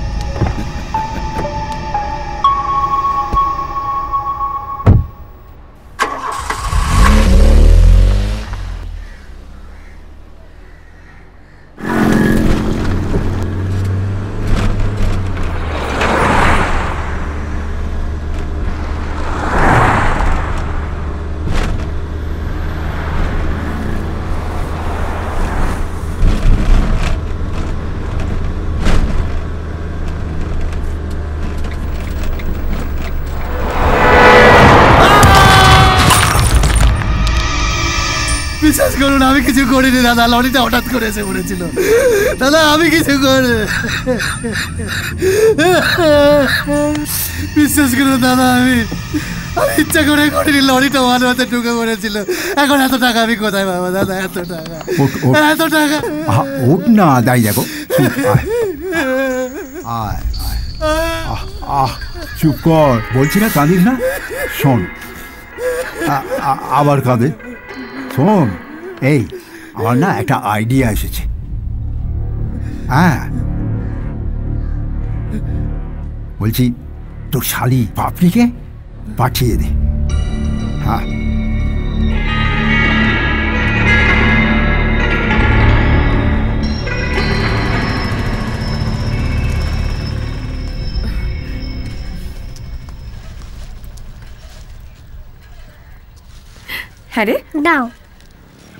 করিনি দাদা লরিটা হঠাৎ করে এসে পড়েছিল। দাদা আমি কিছু করি বিশ্বাস করুন দাদা আমি আমি ইচ্ছা করে করিনি লরিটা ওয়ান হাতে ঢুকে পড়েছিল। এখন এত টাকা আমি কোথায় পাবো দাদা এত টাকা। এত টাকা। ওঠ না দাই দেখো। আয়। আয় আহ আহ চুপ কর। বলছি না কাঁদিস না। শোন আবার কাঁদে। শোন এই আমার না একটা আইডিয়া এসেছে। হ্যাঁ। বলছি তোর শালি পাপড়িকে পাঠিয়ে দে। হ্যাঁ। হ্যাঁ রে। দাও।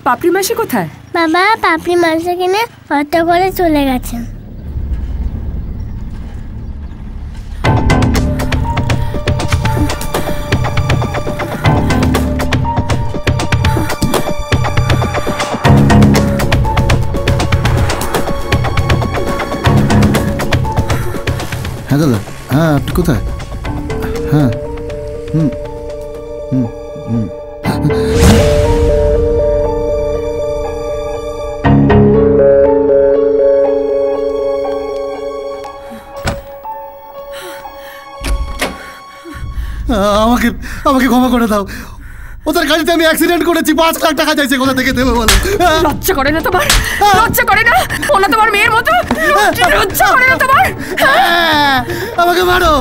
পাপড়ি মাসি কোথায়? বাবা পাপড়ি মাংস কিনে অটো করে চলে গেছে হ্যাঁ দাদা হ্যাঁ আপনি কোথায়? হ্যাঁ হুম হুম হুম। আমাকে আমাকে ক্ষমা করে দাও। ওদের গাড়িতে আমি অ্যাক্সিডেন্ট করেছি পাঁচ লাখ টাকা চাইছে কোথা থেকে দেবো বলো? লজ্জা করে না তোমার? লজ্জা করে না? ওনা তোমার মেয়ের মতো? লজ্জা করে না তোমার? হ্যাঁ, আমাকে মারো।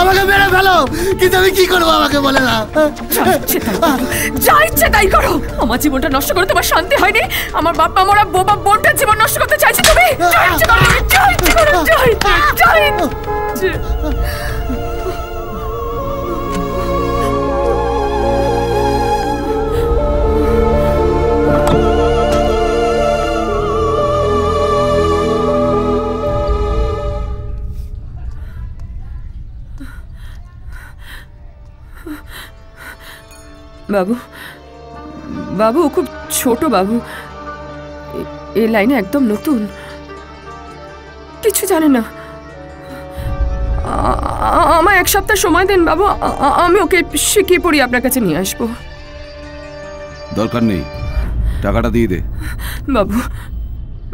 আমাকে মেরে ফেলো। কিন্তু আমি কি করব আমাকে বলে না? যা ইচ্ছে তাই করো। যা ইচ্ছে তাই করো। আমার জীবনটা নষ্ট করে তোমার শান্তি হয়নি। আমার বাপ্পা মোরা বোবা বোনটার জীবন নষ্ট করতে চাইছি তুমি? বাবু বাবু খুব ছোট বাবু। এ- এ লাইনে একদম নতুন। কিছু জানে না। আমায় এক সপ্তাহ সময় দেন বাবু। আমি ওকে শিখিয়ে পড়ি আপনার কাছে নিয়ে আসব। দরকার নেই। টাকাটা দিয়ে দে। বাবু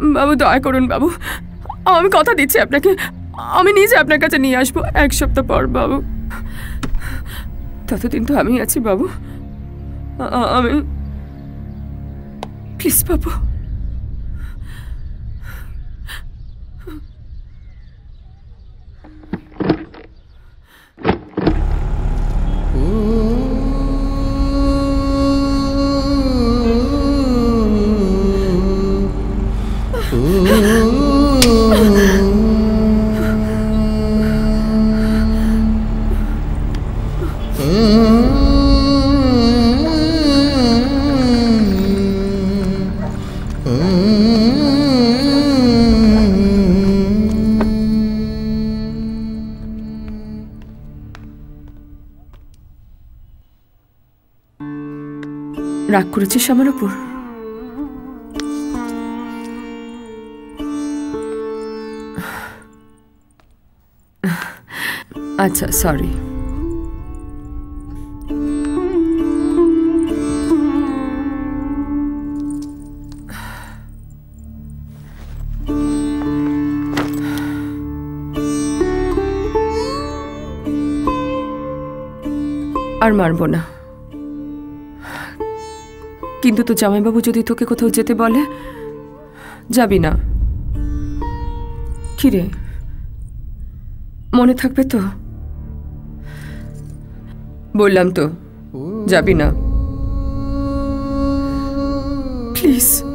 বাবু দয়া করুন বাবু। আমি কথা দিচ্ছি আপনাকে। আমি নিজে আপনার কাছে নিয়ে আসব। এক সপ্তাহ পর বাবু। ততদিন তো আমি আছি বাবু। I, I mean, please, Papa. রাগ করেছিস আমার ওপর আচ্ছা সরি আর মারবো না। কিন্তু তো জামাইবাবু যদি তোকে কোথাও যেতে বলে যাবি না। কিরে? মনে থাকবে তো? বললাম তো যাবি না। প্লিজ।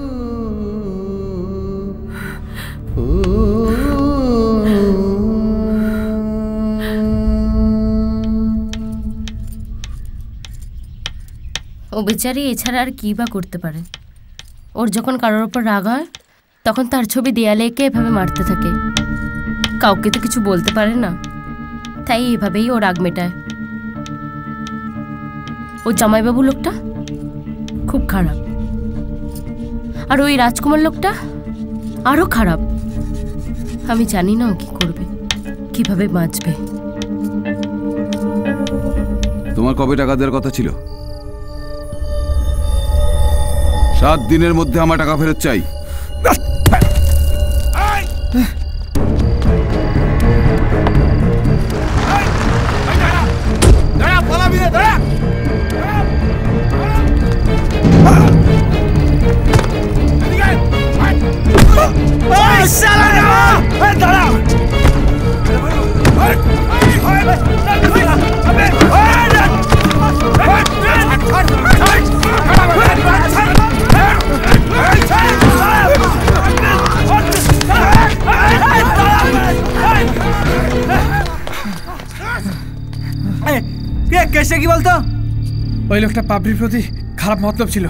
ও বেচারি এছাড়া আর কী বা করতে পারে? ওর যখন কারোর ওপর রাগ হয়, তখন তার ছবি দেয়ালে এঁকে এভাবে মারতে থাকে। কাউকে তো কিছু বলতে পারে না। তাই এভাবেই ও রাগ মেটায়। ও জামাইবাবু লোকটা? খুব খারাপ। আর ওই রাজকুমার লোকটা? আরও খারাপ। আমি জানি না ও কি করবে, কীভাবে বাঁচবে। তোমার কবে টাকা দেওয়ার কথা ছিল? সাত দিনের মধ্যে আমার টাকা ফেরত চাই। ওই লোকটা পাবলির প্রতি খারাপ মতলব ছিল।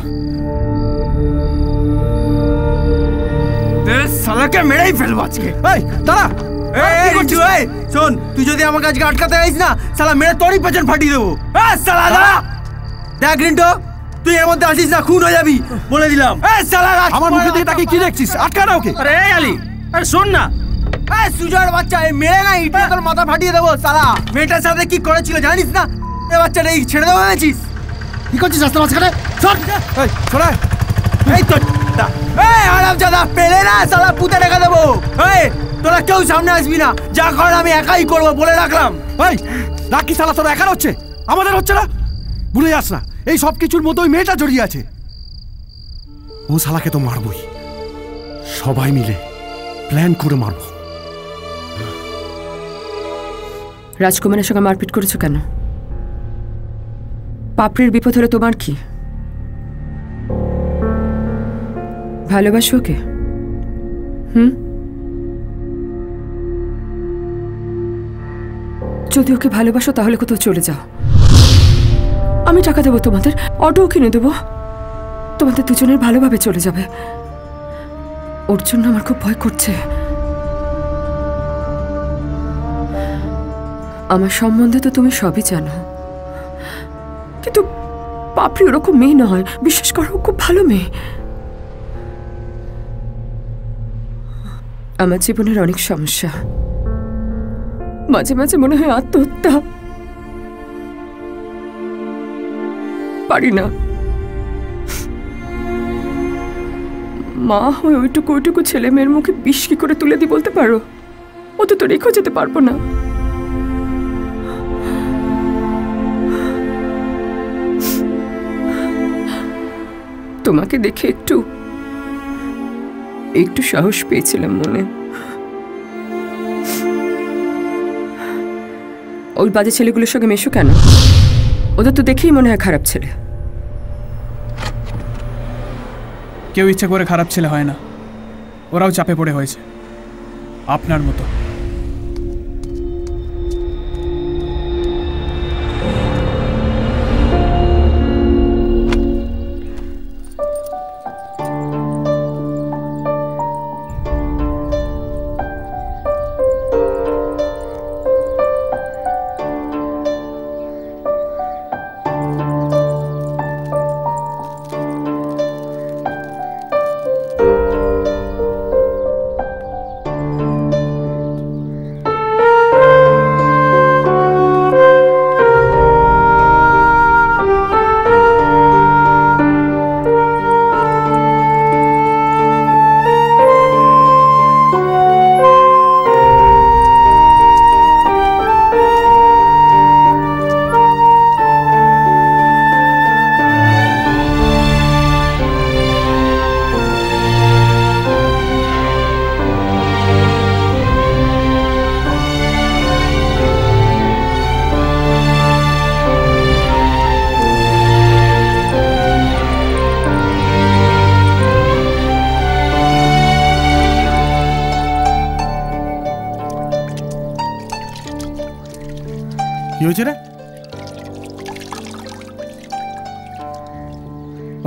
সালাকে মেরেই ফেলব আজকে। এই দাঁড়া। এই রিচু এই শোন তুই যদি আমাকে আজকে আটকাতে আইস না সালা মেরে তোরই পেছন ফাটিয়ে দেবো। এই সালা দাঁড়া। দেখ রিন্টো তুই এর মধ্যে আসিস না খুন হয়ে যাবি বলে দিলাম। এই সালা আমার মুখে দিয়ে তাকে কি দেখছিস? আটকা না ওকে। আরে এই আলি আরে শোন না। এই সুজয়ের বাচ্চা এই মেরে না ইটে তোর মাথা ফাটিয়ে দেবো সালা। মেয়েটার সাথে কি করেছিল জানিস না? এ বাচ্চাটা এই ছেড়ে দেবো ভেবেছিস? কি করছিস রাস্তা মাঝখানে চল এই ছড়া এই তো দা- এই আরাম জাদা পেলে না সালা পুঁতে রেখে দেবো এই তোরা কেউ সামনে আসবি না যা করার আমি একাই করব বলে রাখলাম এই রাখি শালা তোর একার হচ্ছে আমাদের হচ্ছে না ভুলে যাস না এই সব কিছুর মতো ওই মেয়েটা জড়িয়ে আছে ও শালাকে তো মারবই সবাই মিলে প্ল্যান করে মারবো রাজকুমারের সঙ্গে মারপিট করেছ কেন পাপড়ির বিপদ হলে তোমার কি? ভালোবাসো ওকে? হুম? যদি ওকে ভালোবাসো তাহলে কোথাও চলে যাও। আমি টাকা দেবো তোমাদের অটোও কিনে দেবো। তোমাদের দুজনের ভালোভাবে চলে যাবে। ওর জন্য আমার খুব ভয় করছে। আমার সম্বন্ধে তো তুমি সবই জানো। পাপড়ি ওরকম মেয়ে নয়। বিশ্বাস করো খুব ভালো মেয়ে। আমার জীবনের অনেক সমস্যা। মাঝে মাঝে মনে হয় আত্মহত্যা। পারি না। মা হয়ে ওইটুকু ওইটুকু ছেলে মেয়ের মুখে বিষ কি করে তুলে দিই বলতে পারো? ও তো তো রেখেও যেতে পারব না। তোমাকে দেখে একটু একটু সাহস পেয়েছিলাম মনে। ওই বাজে ছেলেগুলোর সঙ্গে মেশো কেন? ওদের তো দেখেই মনে হয় খারাপ ছেলে। কেউ ইচ্ছে করে খারাপ ছেলে হয় না। ওরাও চাপে পড়ে হয়েছে। আপনার মতো।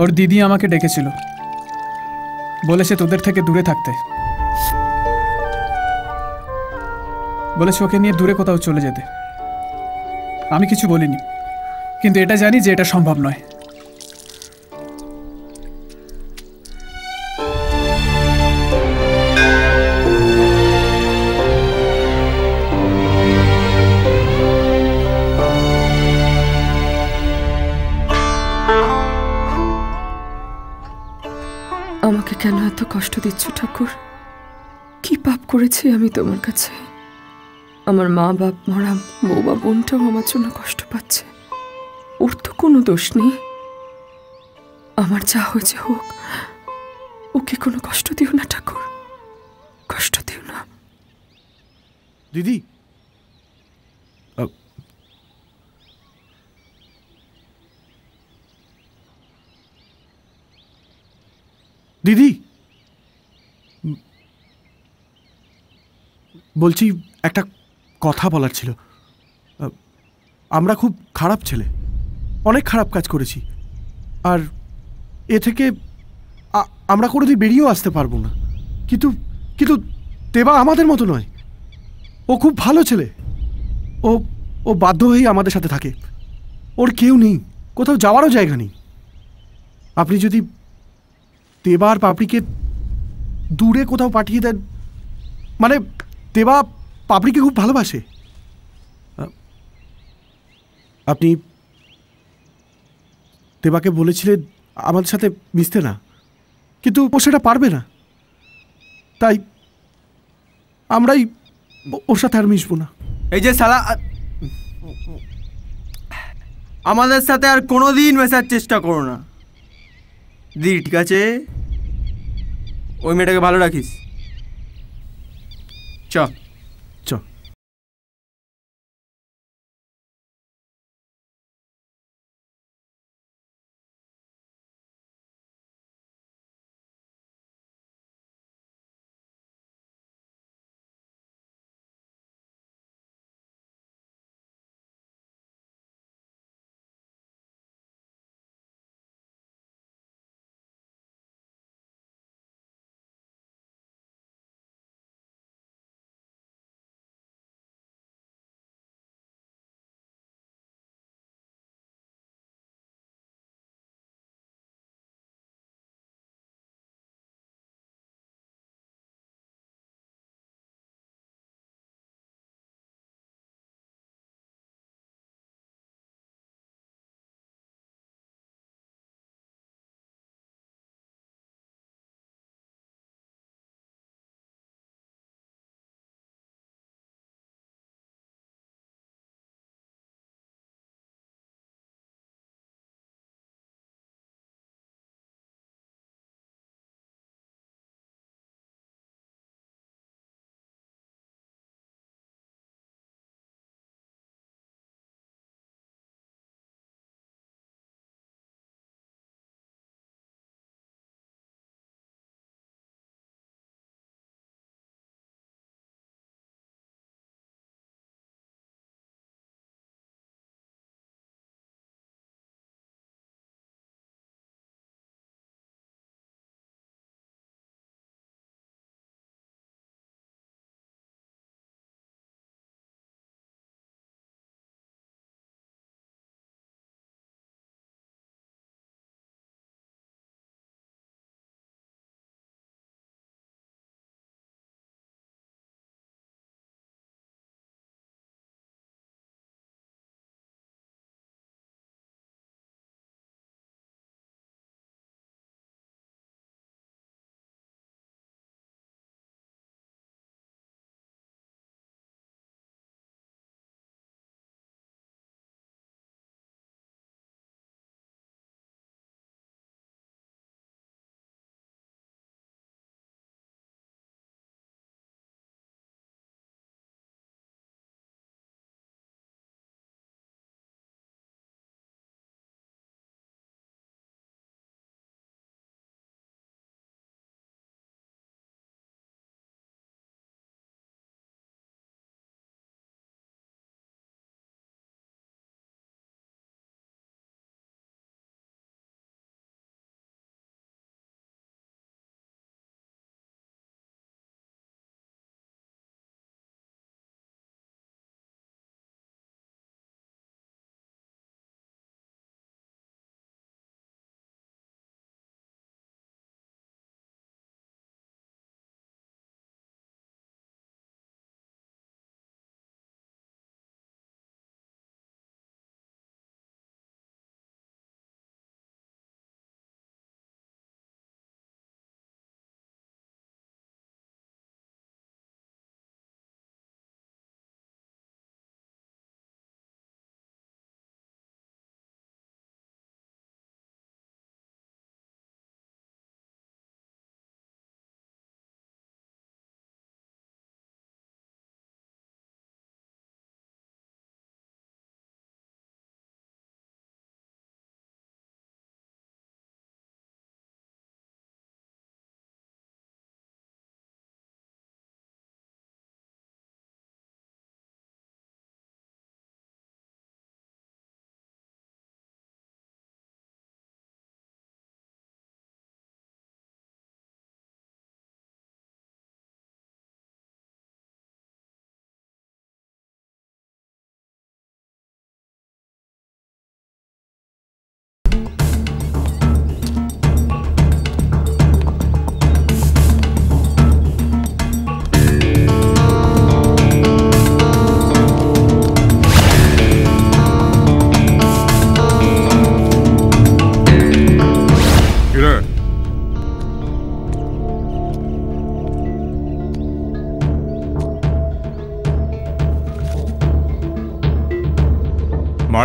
ওর দিদি আমাকে ডেকেছিল। বলেছে তোদের থেকে দূরে থাকতে। বলেছে ওকে নিয়ে দূরে কোথাও চলে যেতে। আমি কিছু বলিনি। কিন্তু এটা জানি যে এটা সম্ভব নয়। দিচ্ছ, ঠাকুর? কি পাপ করেছি আমি তোমার কাছে? আমার মা বাপ, মরা বউ বা বোনটাও আমার জন্য কষ্ট পাচ্ছে। ওর তো কোনো দোষ নেই। আমার যা হয়েছে হোক ওকে কোনো কষ্ট দিও না ঠাকুর কষ্ট দিও না দিদি আ, দিদি উম, বলছি, একটা কথা বলার ছিল। আমরা খুব খারাপ ছেলে। অনেক খারাপ কাজ করেছি। আর এ থেকে আমরা কোনোদিন বেরিয়েও আসতে পারব না। কিন্তু কিন্তু দেবা আমাদের মতো নয়। ও খুব ভালো ছেলে। ও ও বাধ্য হয়েই আমাদের সাথে থাকে। ওর কেউ নেই। কোথাও যাওয়ারও জায়গা নেই। আপনি যদি দেবার পাপড়িকে দূরে কোথাও পাঠিয়ে দেন মানে দেবা পাপড়িকে খুব ভালোবাসে। আপনি দেবাকে বলেছিলেন আমাদের সাথে মিশতে না, কিন্তু ও সেটা পারবে না। তাই আমরাই ওর সাথে আর মিশবো না। এই যে সালা আমাদের সাথে আর কোনোদিন মেশার চেষ্টা করো না। দিদি, ঠিক আছে? ওই মেয়েটাকে ভালো রাখিস। চ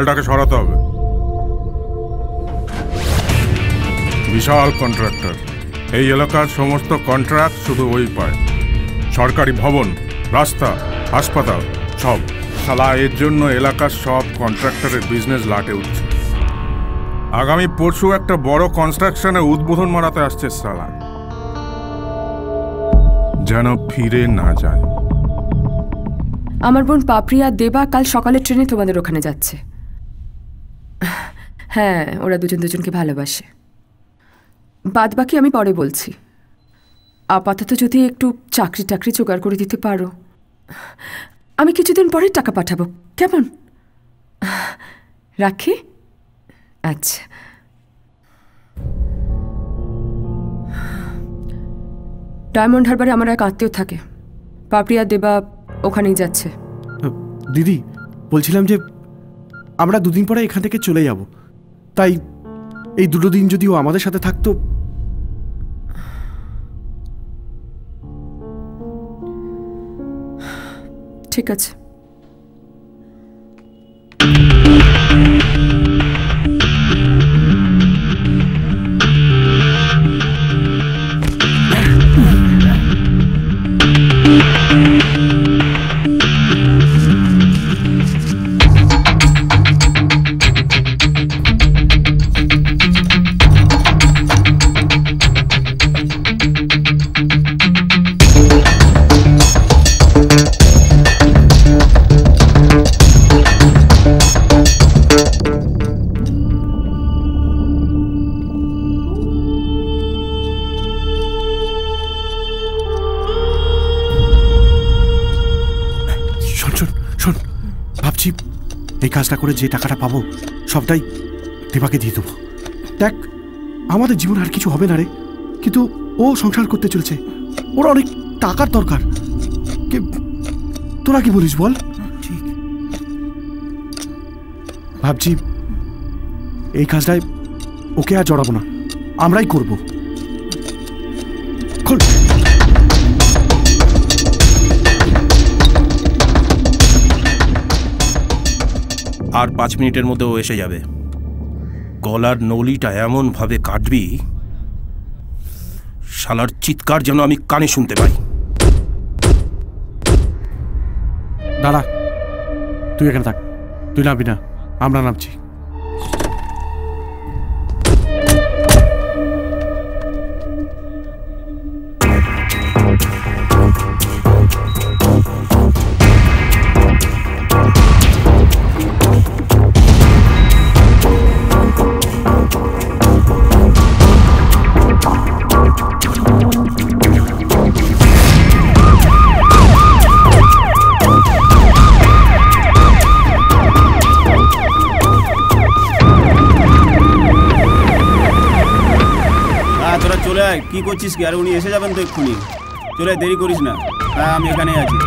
মালটাকে সরাতে হবে। বিশাল কন্ট্রাক্টর। এই এলাকার সমস্ত কন্ট্রাক্ট শুধু ওই পায়। সরকারি ভবন, রাস্তা, হাসপাতাল, সব। শালা, এর জন্য এলাকার সব কন্ট্রাক্টরের বিজনেস লাটে উঠছে। আগামী পরশু একটা বড় কনস্ট্রাকশনের উদ্বোধন মারাতে আসছে সালা যেন ফিরে না যায়। আমার বোন পাপড়ি আর দেবা কাল সকালে ট্রেনে তোমাদের ওখানে যাচ্ছে। হ্যাঁ ওরা দুজন দুজনকে ভালোবাসে। বাদ বাকি আমি পরে বলছি। আপাতত যদি একটু চাকরি টাকরি জোগাড় করে দিতে পারো। আমি কিছুদিন পরে টাকা পাঠাবো, কেমন? রাখি? আচ্ছা। ডায়মন্ড হারবারে আমার এক আত্মীয় থাকে। পাপড়িয়া দেবা ওখানেই যাচ্ছে। দিদি, বলছিলাম যে আমরা দুদিন পরে এখান থেকে চলে যাব। তাই এই দুটো দিন যদিও আমাদের সাথে থাকতো ঠিক আছে। কাজটা করে যে টাকাটা পাবো সবটাই দেবাকে দিয়ে দেবো। দেখ আমাদের জীবন আর কিছু হবে না রে। কিন্তু ও সংসার করতে চলেছে। ওর অনেক টাকার দরকার। কি- তোরা কি বলিস বল? ঠিক। ভাবছি এই কাজটায় ওকে আর জড়াবো না। আমরাই করব। আর পাঁচ মিনিটের মধ্যে ও এসে যাবে। গলার নলিটা এমনভাবে কাটবি, শালার চিৎকার যেন আমি কানে শুনতে পাই। দাঁড়া, তুই এখানে থাক। তুই নামবি না, আমরা নামছি। করছিস কি? আর উনি এসে যাবেন তো এক্ষুনি। চলে দেরি করিস না। হ্যাঁ আমি এখানে আছি।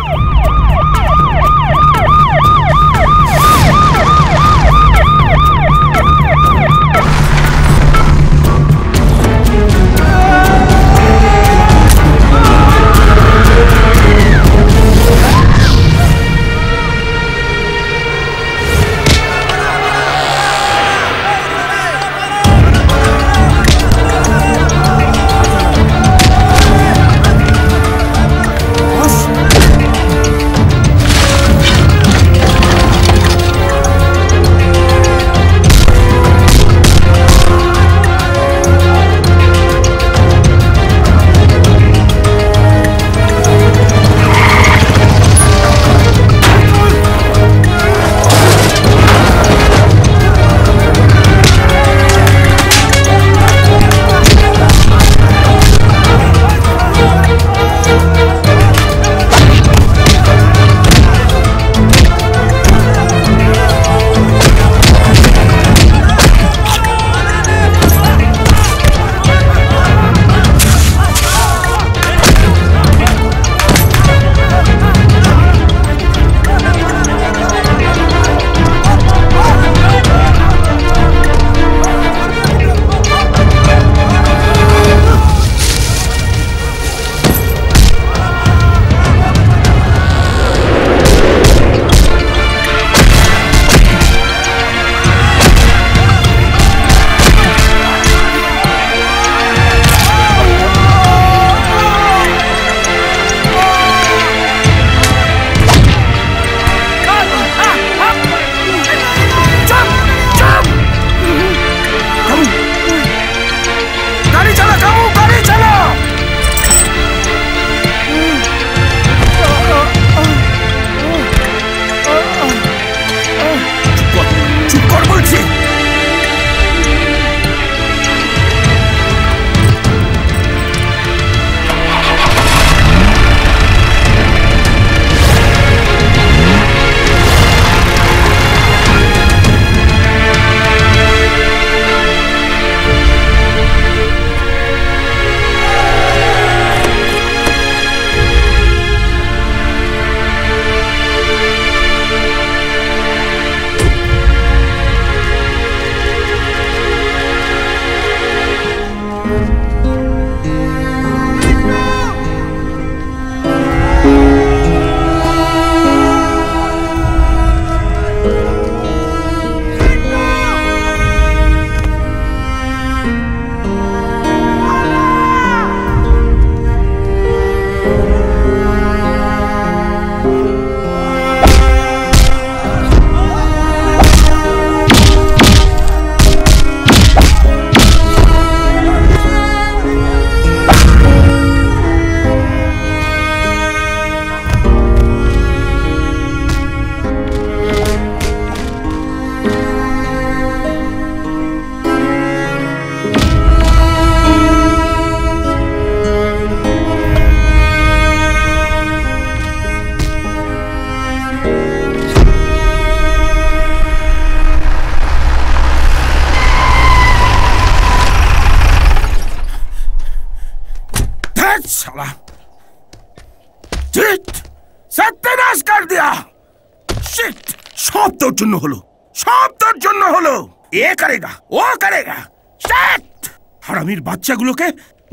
বাচ্চাগুলোকে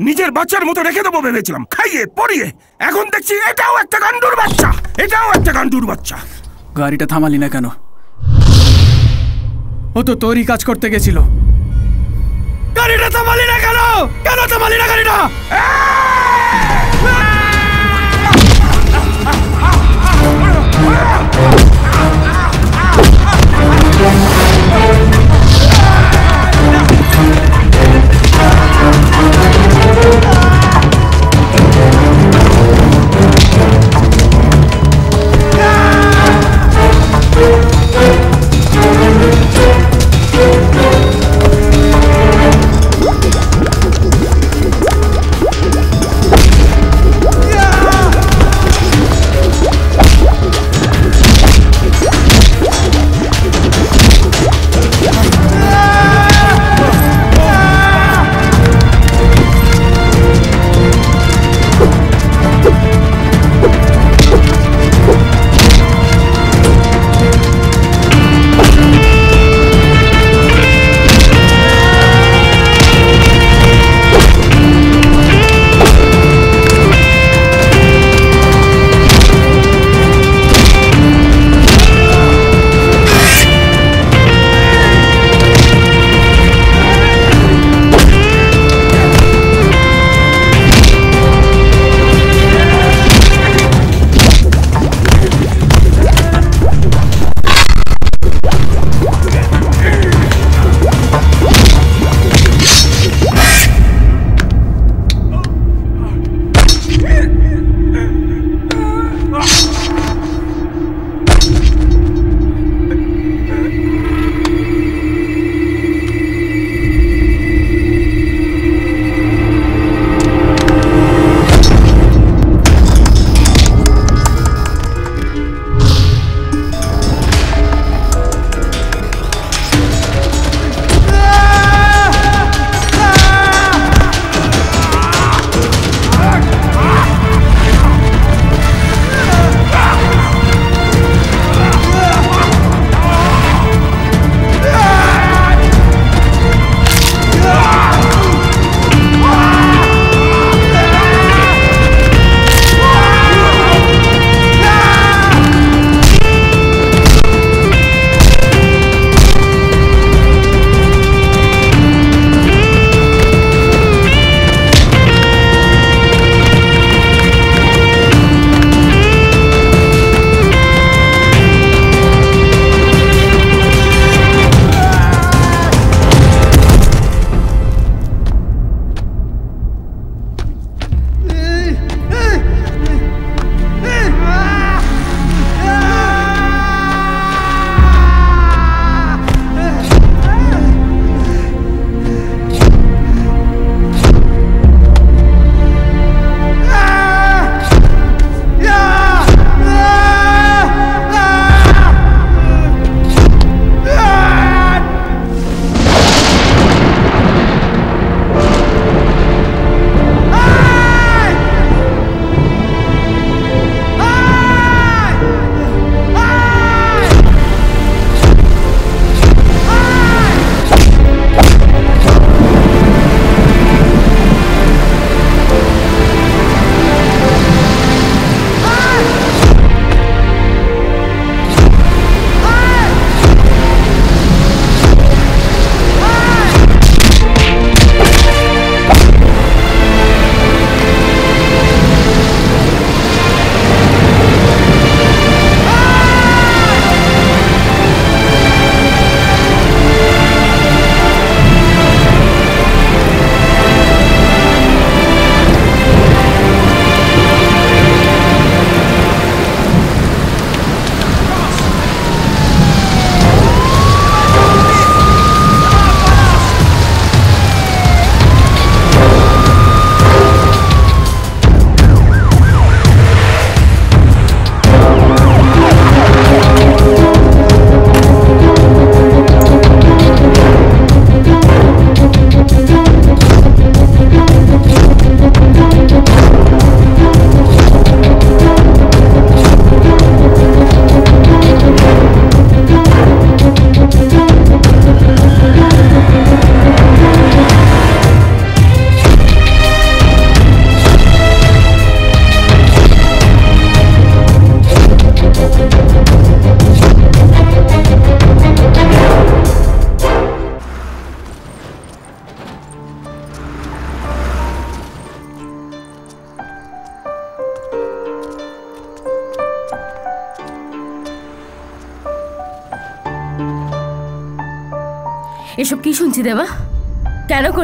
নিজের বাচ্চার মতো রেখে দেবো ভেবেছিলাম। খাইয়ে পড়িয়ে। এখন দেখছি এটাও একটা গান্ডুর বাচ্চা। এটাও একটা গান্ডুর বাচ্চা। গাড়িটা থামালি না কেন? ও তো তোরই কাজ করতে গেছিল। গাড়িটা থামালি না কেন? কেন থামালি না গাড়িটা?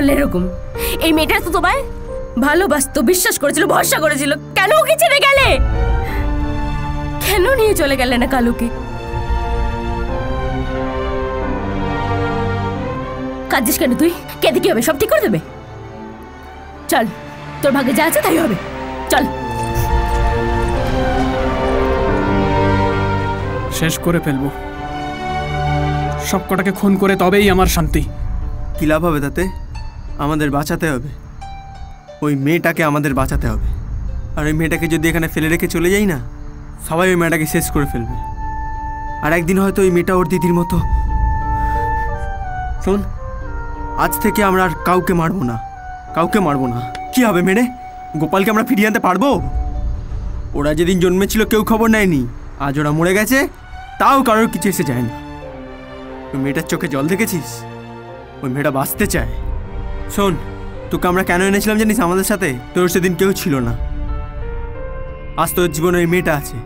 করলে এরকম? এই মেয়েটা তো তোমায় ভালোবাসতো বিশ্বাস করেছিল ভরসা করেছিল। কেন ওকে ছেড়ে গেলে? কেন নিয়ে চলে গেলে না কালুকে? কাঁদছিস কেন তুই? কেঁদে কি হবে? সব ঠিক করে দেবে? চল তোর ভাগ্যে যা আছে তাই হবে। চল। শেষ করে ফেলব। সব কটাকে খুন করে তবেই আমার শান্তি। কী লাভ হবে তাতে? আমাদের বাঁচাতে হবে। ওই মেয়েটাকে আমাদের বাঁচাতে হবে। আর ওই মেয়েটাকে যদি এখানে ফেলে রেখে চলে যাই না, সবাই ওই মেয়েটাকে শেষ করে ফেলবে। আর একদিন হয়তো ওই মেয়েটা ওর দিদির মতো। শোন, আজ থেকে আমরা আর কাউকে মারবো না। কাউকে মারবো না। কি হবে মেরে গোপালকে আমরা ফিরিয়ে আনতে পারব? ওরা যেদিন জন্মেছিল কেউ খবর নেয়নি। আজ ওরা মরে গেছে, তাও কারোর কিছু এসে যায় না। মেয়েটার চোখে জল দেখেছিস? ওই মেয়েটা বাঁচতে চায়। শোন তোকে আমরা কেন এনেছিলাম জানিস আমাদের সাথে? তোর সেদিন কেউ ছিল না। আজ তোর জীবনে ওই মেয়েটা আছে।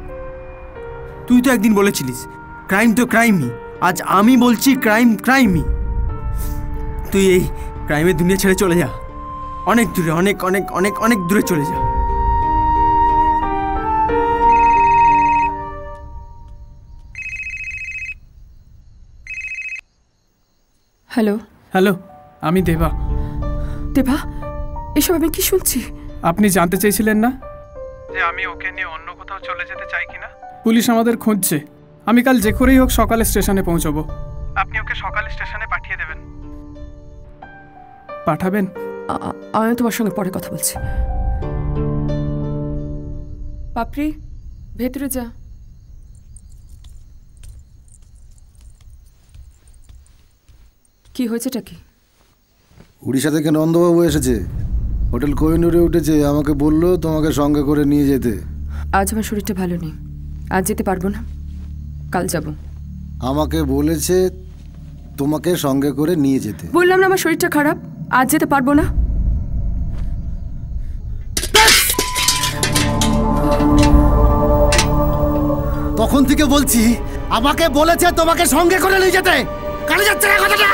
তুই তো একদিন বলেছিলিস ক্রাইম তো ক্রাইমই। আজ আমি বলছি ক্রাইম ক্রাইমই। তুই এই ক্রাইমের দুনিয়া ছেড়ে চলে যা। অনেক দূরে অনেক অনেক অনেক অনেক দূরে চলে যা। হ্যালো। হ্যালো আমি দেবা। দেবা এসব আমি কি শুনছি? আপনি জানতে চেয়েছিলেন না? যে আমি ওকে নিয়ে অন্য কোথাও চলে যেতে চাই কিনা পুলিশ আমাদের খুঁজছে। আমি কাল যে করেই হোক সকালে স্টেশনে পৌঁছবো। আপনি ওকে সকালে স্টেশনে পাঠিয়ে দেবেন। পাঠাবেন? আমি তোমার সঙ্গে পরে কথা বলছি। পাপড়ি ভেতরে যা। কি হয়েছেটা কি? উড়িষ্যা থেকে নন্দবাবু এসেছে? হোটেল কোহিনুরে উঠেছে আমাকে বলল তোমাকে সঙ্গে করে নিয়ে যেতে। আজ আমার শরীরটা ভালো নেই। আজ যেতে পারব না। কাল যাব। আমাকে বলেছে তোমাকে সঙ্গে করে নিয়ে যেতে। বললাম না আমার শরীরটা খারাপ। আজ যেতে পারব না। তখন থেকে বলছি আমাকে বলেছে তোমাকে সঙ্গে করে নিয়ে যেতে। কানে যাচ্ছে না কথাটা?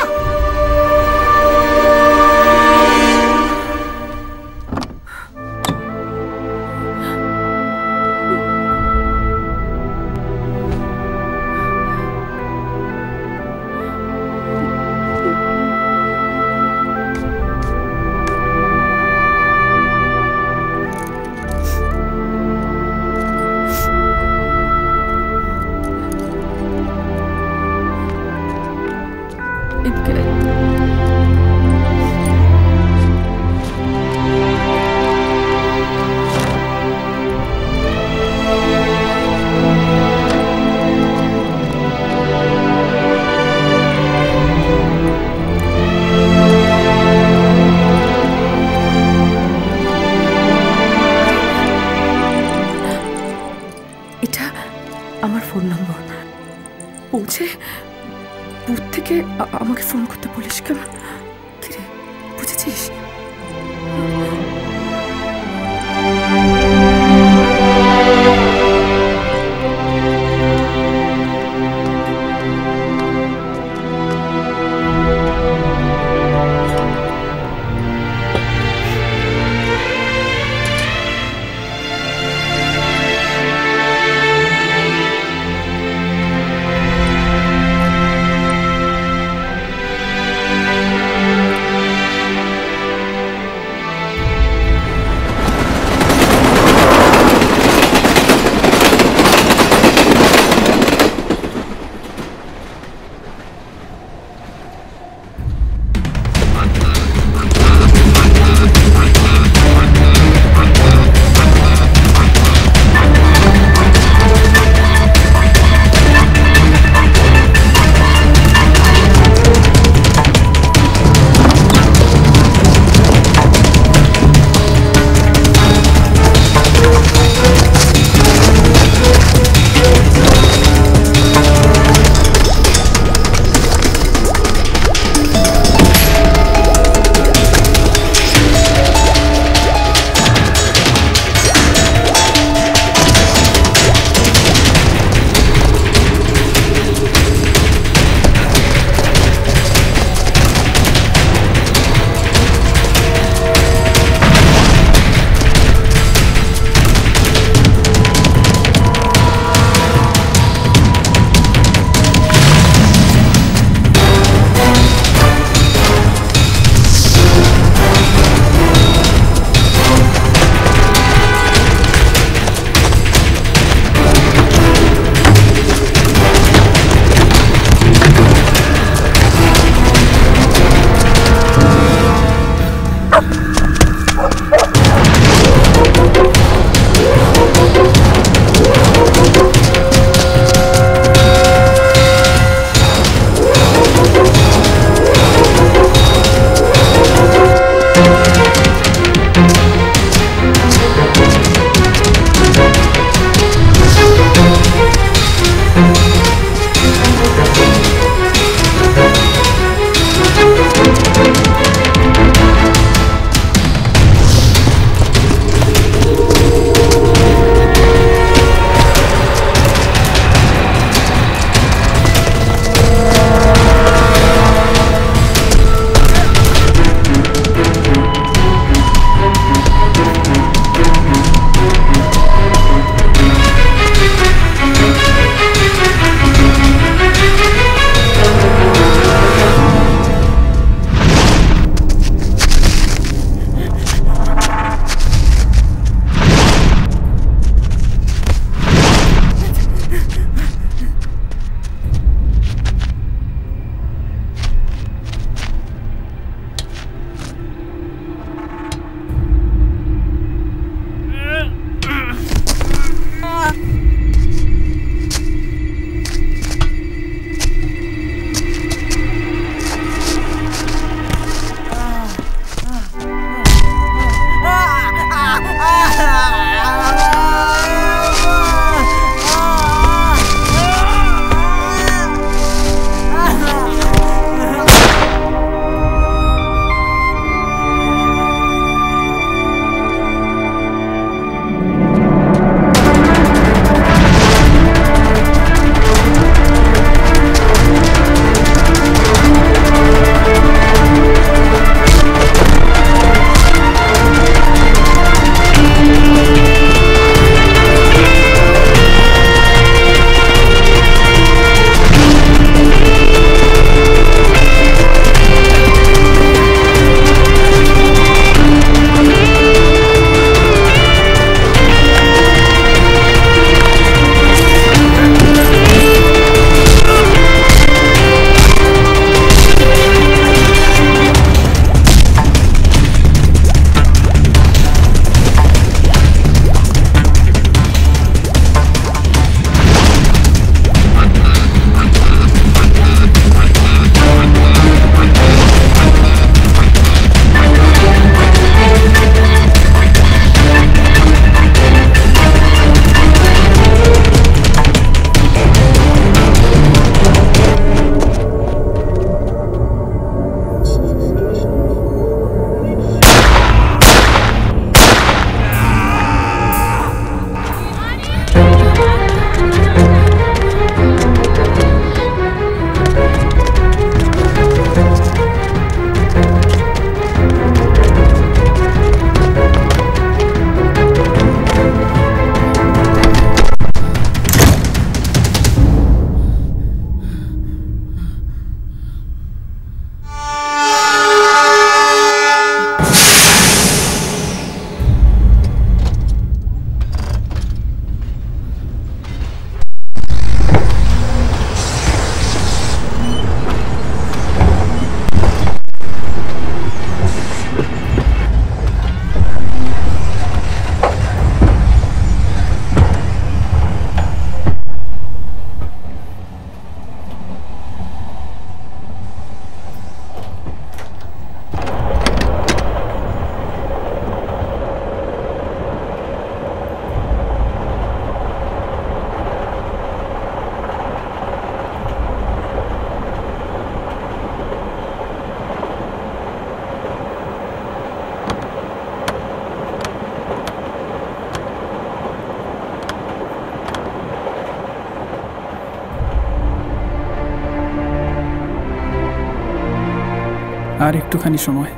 আর একটুখানি সময়,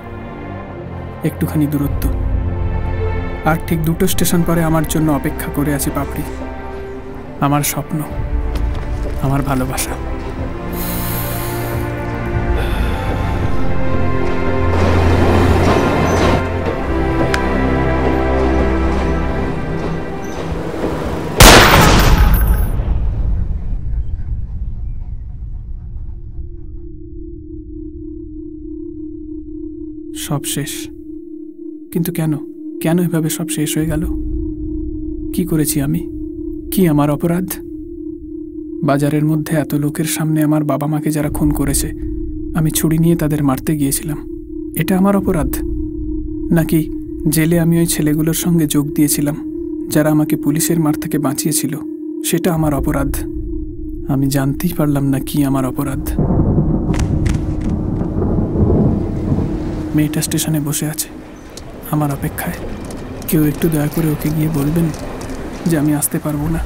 একটুখানি দূরত্ব। আর ঠিক দুটো স্টেশন পরে আমার জন্য অপেক্ষা করে আছে পাপড়ি। আমার স্বপ্ন, আমার ভালোবাসা। সব শেষ। কিন্তু কেন? কেন এভাবে সব শেষ হয়ে গেল? কি করেছি আমি? কি আমার অপরাধ? বাজারের মধ্যে এত লোকের সামনে আমার বাবা মাকে যারা খুন করেছে, আমি ছুরি নিয়ে তাদের মারতে গিয়েছিলাম। এটা আমার অপরাধ? নাকি জেলে আমি ওই ছেলেগুলোর সঙ্গে যোগ দিয়েছিলাম, যারা আমাকে পুলিশের মার থেকে বাঁচিয়েছিল? সেটা আমার অপরাধ। আমি জানতেই পারলাম না কি আমার অপরাধ। মেয়েটা স্টেশনে বসে আছে। আমার অপেক্ষায় কেউ একটু দয়া করে ওকে গিয়ে বলবেন যে আমি আসতে পারব না।